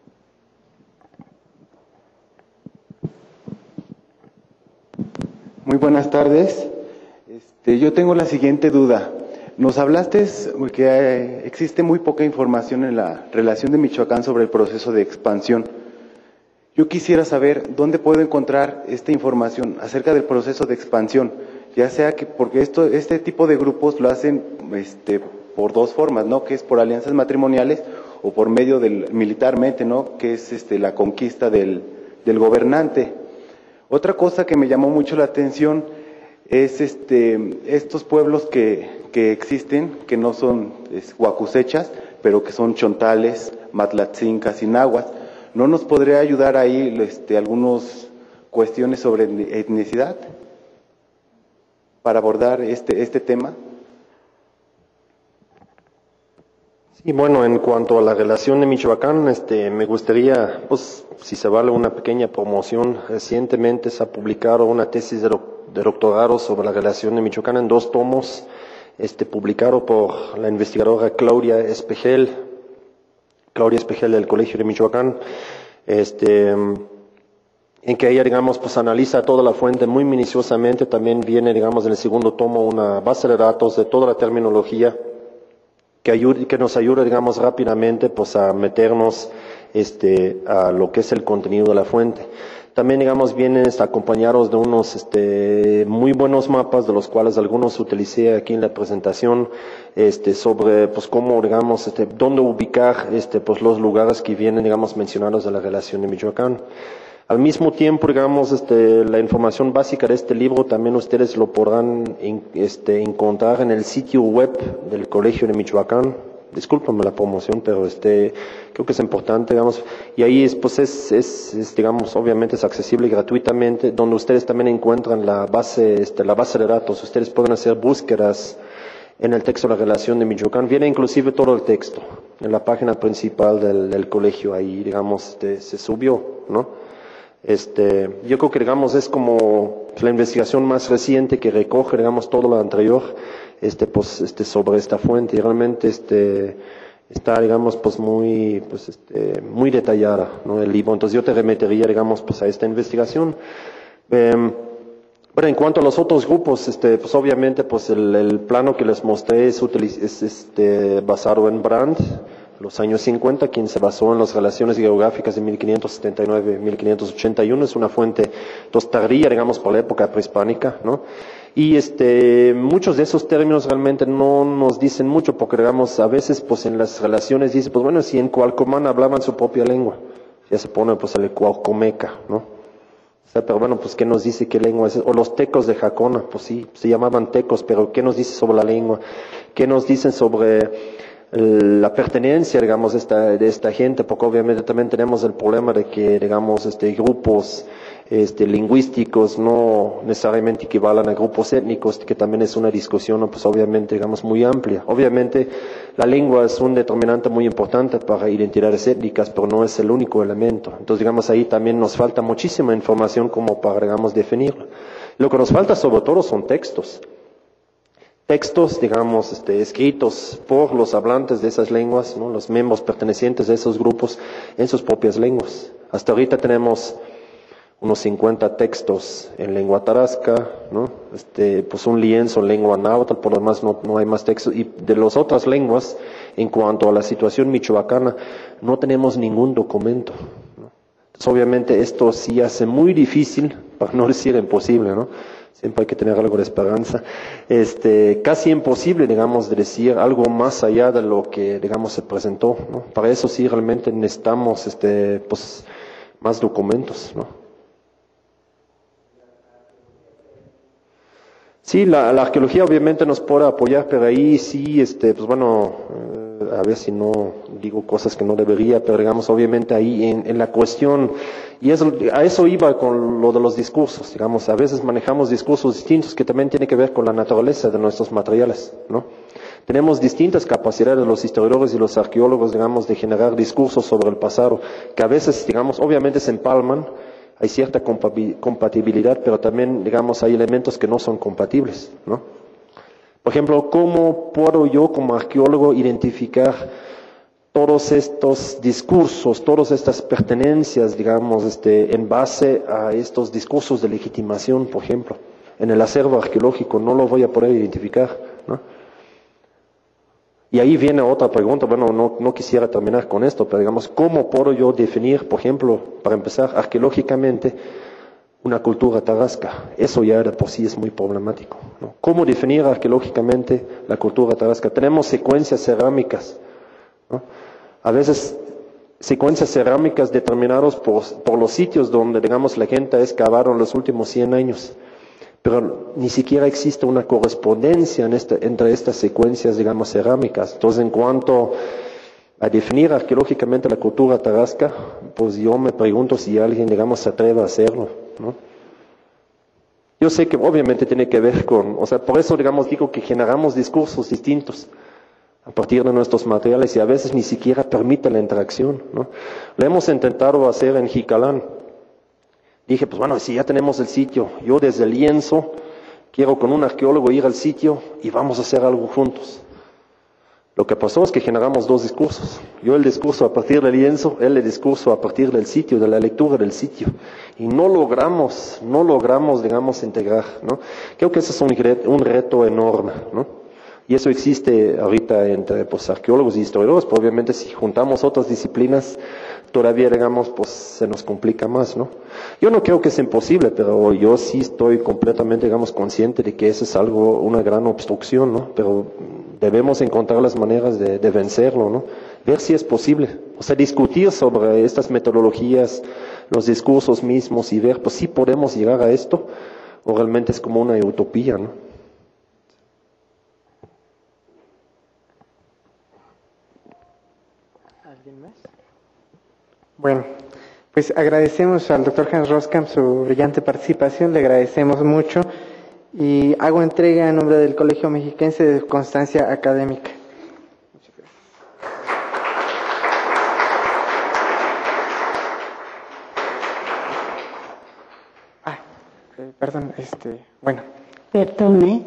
Muy buenas tardes. Este, yo tengo la siguiente duda. Nos hablaste que existe muy poca información en la relación de Michoacán sobre el proceso de expansión. Yo quisiera saber dónde puedo encontrar esta información acerca del proceso de expansión, ya sea que porque esto, este tipo de grupos lo hacen este, por dos formas, ¿no? Que es por alianzas matrimoniales o por medio del militarmente, ¿no? Que es este, la conquista del, del gobernante. Otra cosa que me llamó mucho la atención es este, estos pueblos que, que existen, que no son es, huacusechas, pero que son chontales, matlatzincas y nahuas. ¿No nos podría ayudar ahí este, algunas cuestiones sobre etnicidad para abordar este, este tema? Y bueno, en cuanto a la relación de Michoacán, este, me gustaría, pues, si se vale una pequeña promoción, recientemente se ha publicado una tesis de, de doctorado sobre la relación de Michoacán en dos tomos, este, publicado por la investigadora Claudia Espejel, Claudia Espejel del Colegio de Michoacán, este, en que ella, digamos, pues analiza toda la fuente muy minuciosamente, también viene, digamos, en el segundo tomo una base de datos de toda la terminología que, ayude, que nos ayude, digamos, rápidamente pues, a meternos este, a lo que es el contenido de la fuente. También, digamos, vienen acompañados de unos este, muy buenos mapas, de los cuales algunos utilicé aquí en la presentación, este, sobre, pues, cómo, digamos, este, dónde ubicar, este, pues, los lugares que vienen, digamos, mencionados de la relación de Michoacán. Al mismo tiempo, digamos, este, la información básica de este libro también ustedes lo podrán este, encontrar en el sitio web del Colegio de Michoacán. Discúlpame la promoción, pero este, creo que es importante, digamos, y ahí es, pues es, es, es, digamos, obviamente es accesible gratuitamente, donde ustedes también encuentran la base, este, la base de datos. Ustedes pueden hacer búsquedas en el texto de la relación de Michoacán. Viene inclusive todo el texto en la página principal del, del colegio. Ahí, digamos, este, se subió, ¿no? Este, yo creo que, digamos, es como la investigación más reciente que recoge, digamos, todo lo anterior, este, pues, este, sobre esta fuente. Y realmente, este, está, digamos, pues muy, pues, este, muy detallada, ¿no? El libro. Entonces yo te remetería, digamos, pues, a esta investigación. Em, bueno, en cuanto a los otros grupos, este, pues obviamente, pues el, plano que les mostré es, es este, basado en Brandt, los años 50, quien se basó en las relaciones geográficas de 1579-1581, es una fuente tardía, digamos, por la época prehispánica, ¿no? Y este, muchos de esos términos realmente no nos dicen mucho, porque digamos, a veces, pues en las relaciones dice, pues bueno, si en Cualcomán hablaban su propia lengua, ya se pone pues el Cuaucomeca, ¿no? O sea, pero bueno, pues ¿qué nos dice qué lengua es? O los tecos de Jacona, pues sí, se llamaban tecos, pero ¿qué nos dice sobre la lengua? ¿Qué nos dicen sobre la pertenencia, digamos, de esta, de esta gente? Porque obviamente también tenemos el problema de que, digamos, este, grupos este, lingüísticos no necesariamente equivalen a grupos étnicos, que también es una discusión, pues obviamente, digamos, muy amplia. Obviamente, la lengua es un determinante muy importante para identidades étnicas, pero no es el único elemento. Entonces, digamos, ahí también nos falta muchísima información como para, digamos, definirlo. Lo que nos falta sobre todo son textos. Textos, digamos, este, escritos por los hablantes de esas lenguas, ¿no? los miembros pertenecientes a esos grupos en sus propias lenguas. Hasta ahorita tenemos unos 50 textos en lengua tarasca, ¿no? Este, pues un lienzo en lengua náhuatl, por lo demás no, no hay más textos. Y de las otras lenguas, en cuanto a la situación michoacana, no tenemos ningún documento. obviamente esto sí hace muy difícil, para no decir imposible, ¿no? Siempre hay que tener algo de esperanza. Este, casi imposible, digamos, de decir algo más allá de lo que, digamos, se presentó, ¿no? Para eso sí realmente necesitamos, este, pues, más documentos, ¿no? Sí, la, arqueología obviamente nos puede apoyar, pero ahí sí, este, pues bueno, eh, a ver si no digo cosas que no debería, pero digamos, obviamente ahí en, la cuestión, y a eso iba con lo de los discursos, digamos, a veces manejamos discursos distintos que también tienen que ver con la naturaleza de nuestros materiales, ¿no? Tenemos distintas capacidades los historiadores y los arqueólogos, digamos, de generar discursos sobre el pasado, que a veces, digamos, obviamente se empalman, hay cierta compatibilidad, pero también, digamos, hay elementos que no son compatibles, ¿no? Por ejemplo, ¿cómo puedo yo como arqueólogo identificar todos estos discursos, todas estas pertenencias, digamos, este, en base a estos discursos de legitimación, por ejemplo? En el acervo arqueológico no lo voy a poder identificar, ¿no? Y ahí viene otra pregunta, bueno, no, quisiera terminar con esto, pero digamos, ¿cómo puedo yo definir, por ejemplo, para empezar, arqueológicamente, una cultura tarasca? Eso ya de por sí es muy problemático. ¿Cómo definir arqueológicamente la cultura tarasca? Tenemos secuencias cerámicas. A veces secuencias cerámicas determinadas por, por los sitios donde, digamos, la gente ha excavado en los últimos 100 años pero ni siquiera existe una correspondencia en este- entre estas secuencias, digamos, cerámicas. Entonces, en cuanto a definir arqueológicamente la cultura tarasca, pues yo me pregunto si alguien, digamos, se atreve a hacerlo. Yo sé que obviamente tiene que ver con, o sea, por eso, digamos, digo que generamos discursos distintos a partir de nuestros materiales y a veces ni siquiera permite la interacción, ¿no? Lo hemos intentado hacer en Jicalán, Dije, pues bueno, si ya tenemos el sitio, yo desde el lienzo quiero con un arqueólogo ir al sitio y vamos a hacer algo juntos. Lo que pasó es que generamos dos discursos. Yo el discurso a partir del lienzo, él el discurso a partir del sitio, de la lectura del sitio. Y no logramos, no logramos, digamos, integrar, ¿no? Creo que ese es un reto, enorme, ¿no? Y eso existe ahorita entre pues, arqueólogos y historiadores, pero obviamente si juntamos otras disciplinas, todavía, digamos, pues se nos complica más, ¿no? Yo no creo que es imposible, pero yo sí estoy completamente, digamos, consciente de que eso es algo, una gran obstrucción, ¿no? Pero debemos encontrar las maneras de, vencerlo, ¿no? Ver si es posible. O sea, discutir sobre estas metodologías los discursos mismos y ver, pues sí podemos llegar a esto, o realmente es como una utopía, ¿no? ¿Alguien más? Bueno, pues agradecemos al doctor Hans Roskamp su brillante participación, le agradecemos mucho y hago entrega en nombre del Colegio Mexiquense de Constancia Académica. Eh, perdón, este, bueno, Perdone,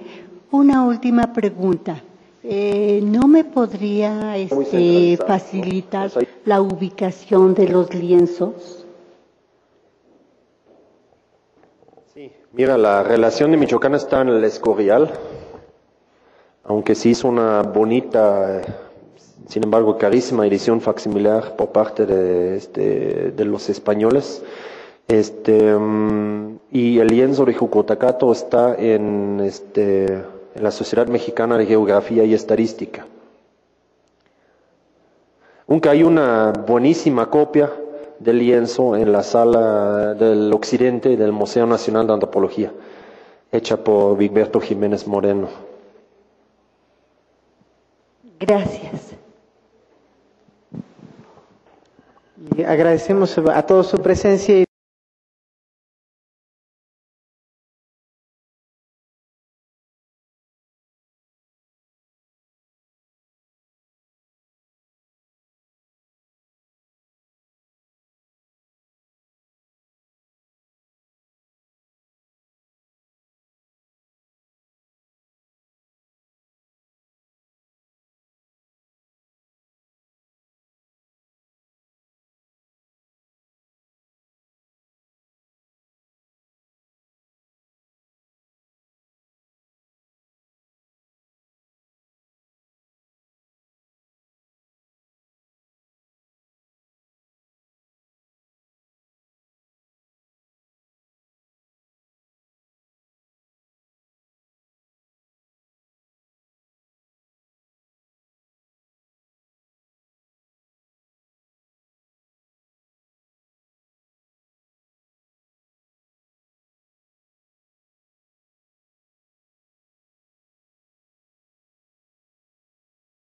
una última pregunta. Eh, ¿No me podría este, facilitar Pues la ubicación de los lienzos? Sí, mira, la relación de Michoacán está en el Escorial, aunque se hizo una bonita, eh, sin embargo carísima edición facsimilar por parte de, este, de los españoles. Este, mm, y el lienzo de Jucotacato está en, este, en la Sociedad Mexicana de Geografía y Estadística. Aunque hay una buenísima copia del lienzo en la sala del occidente del Museo Nacional de Antropología, hecha por Vigberto Jiménez Moreno. Gracias. y agradecemos a todos su presencia. y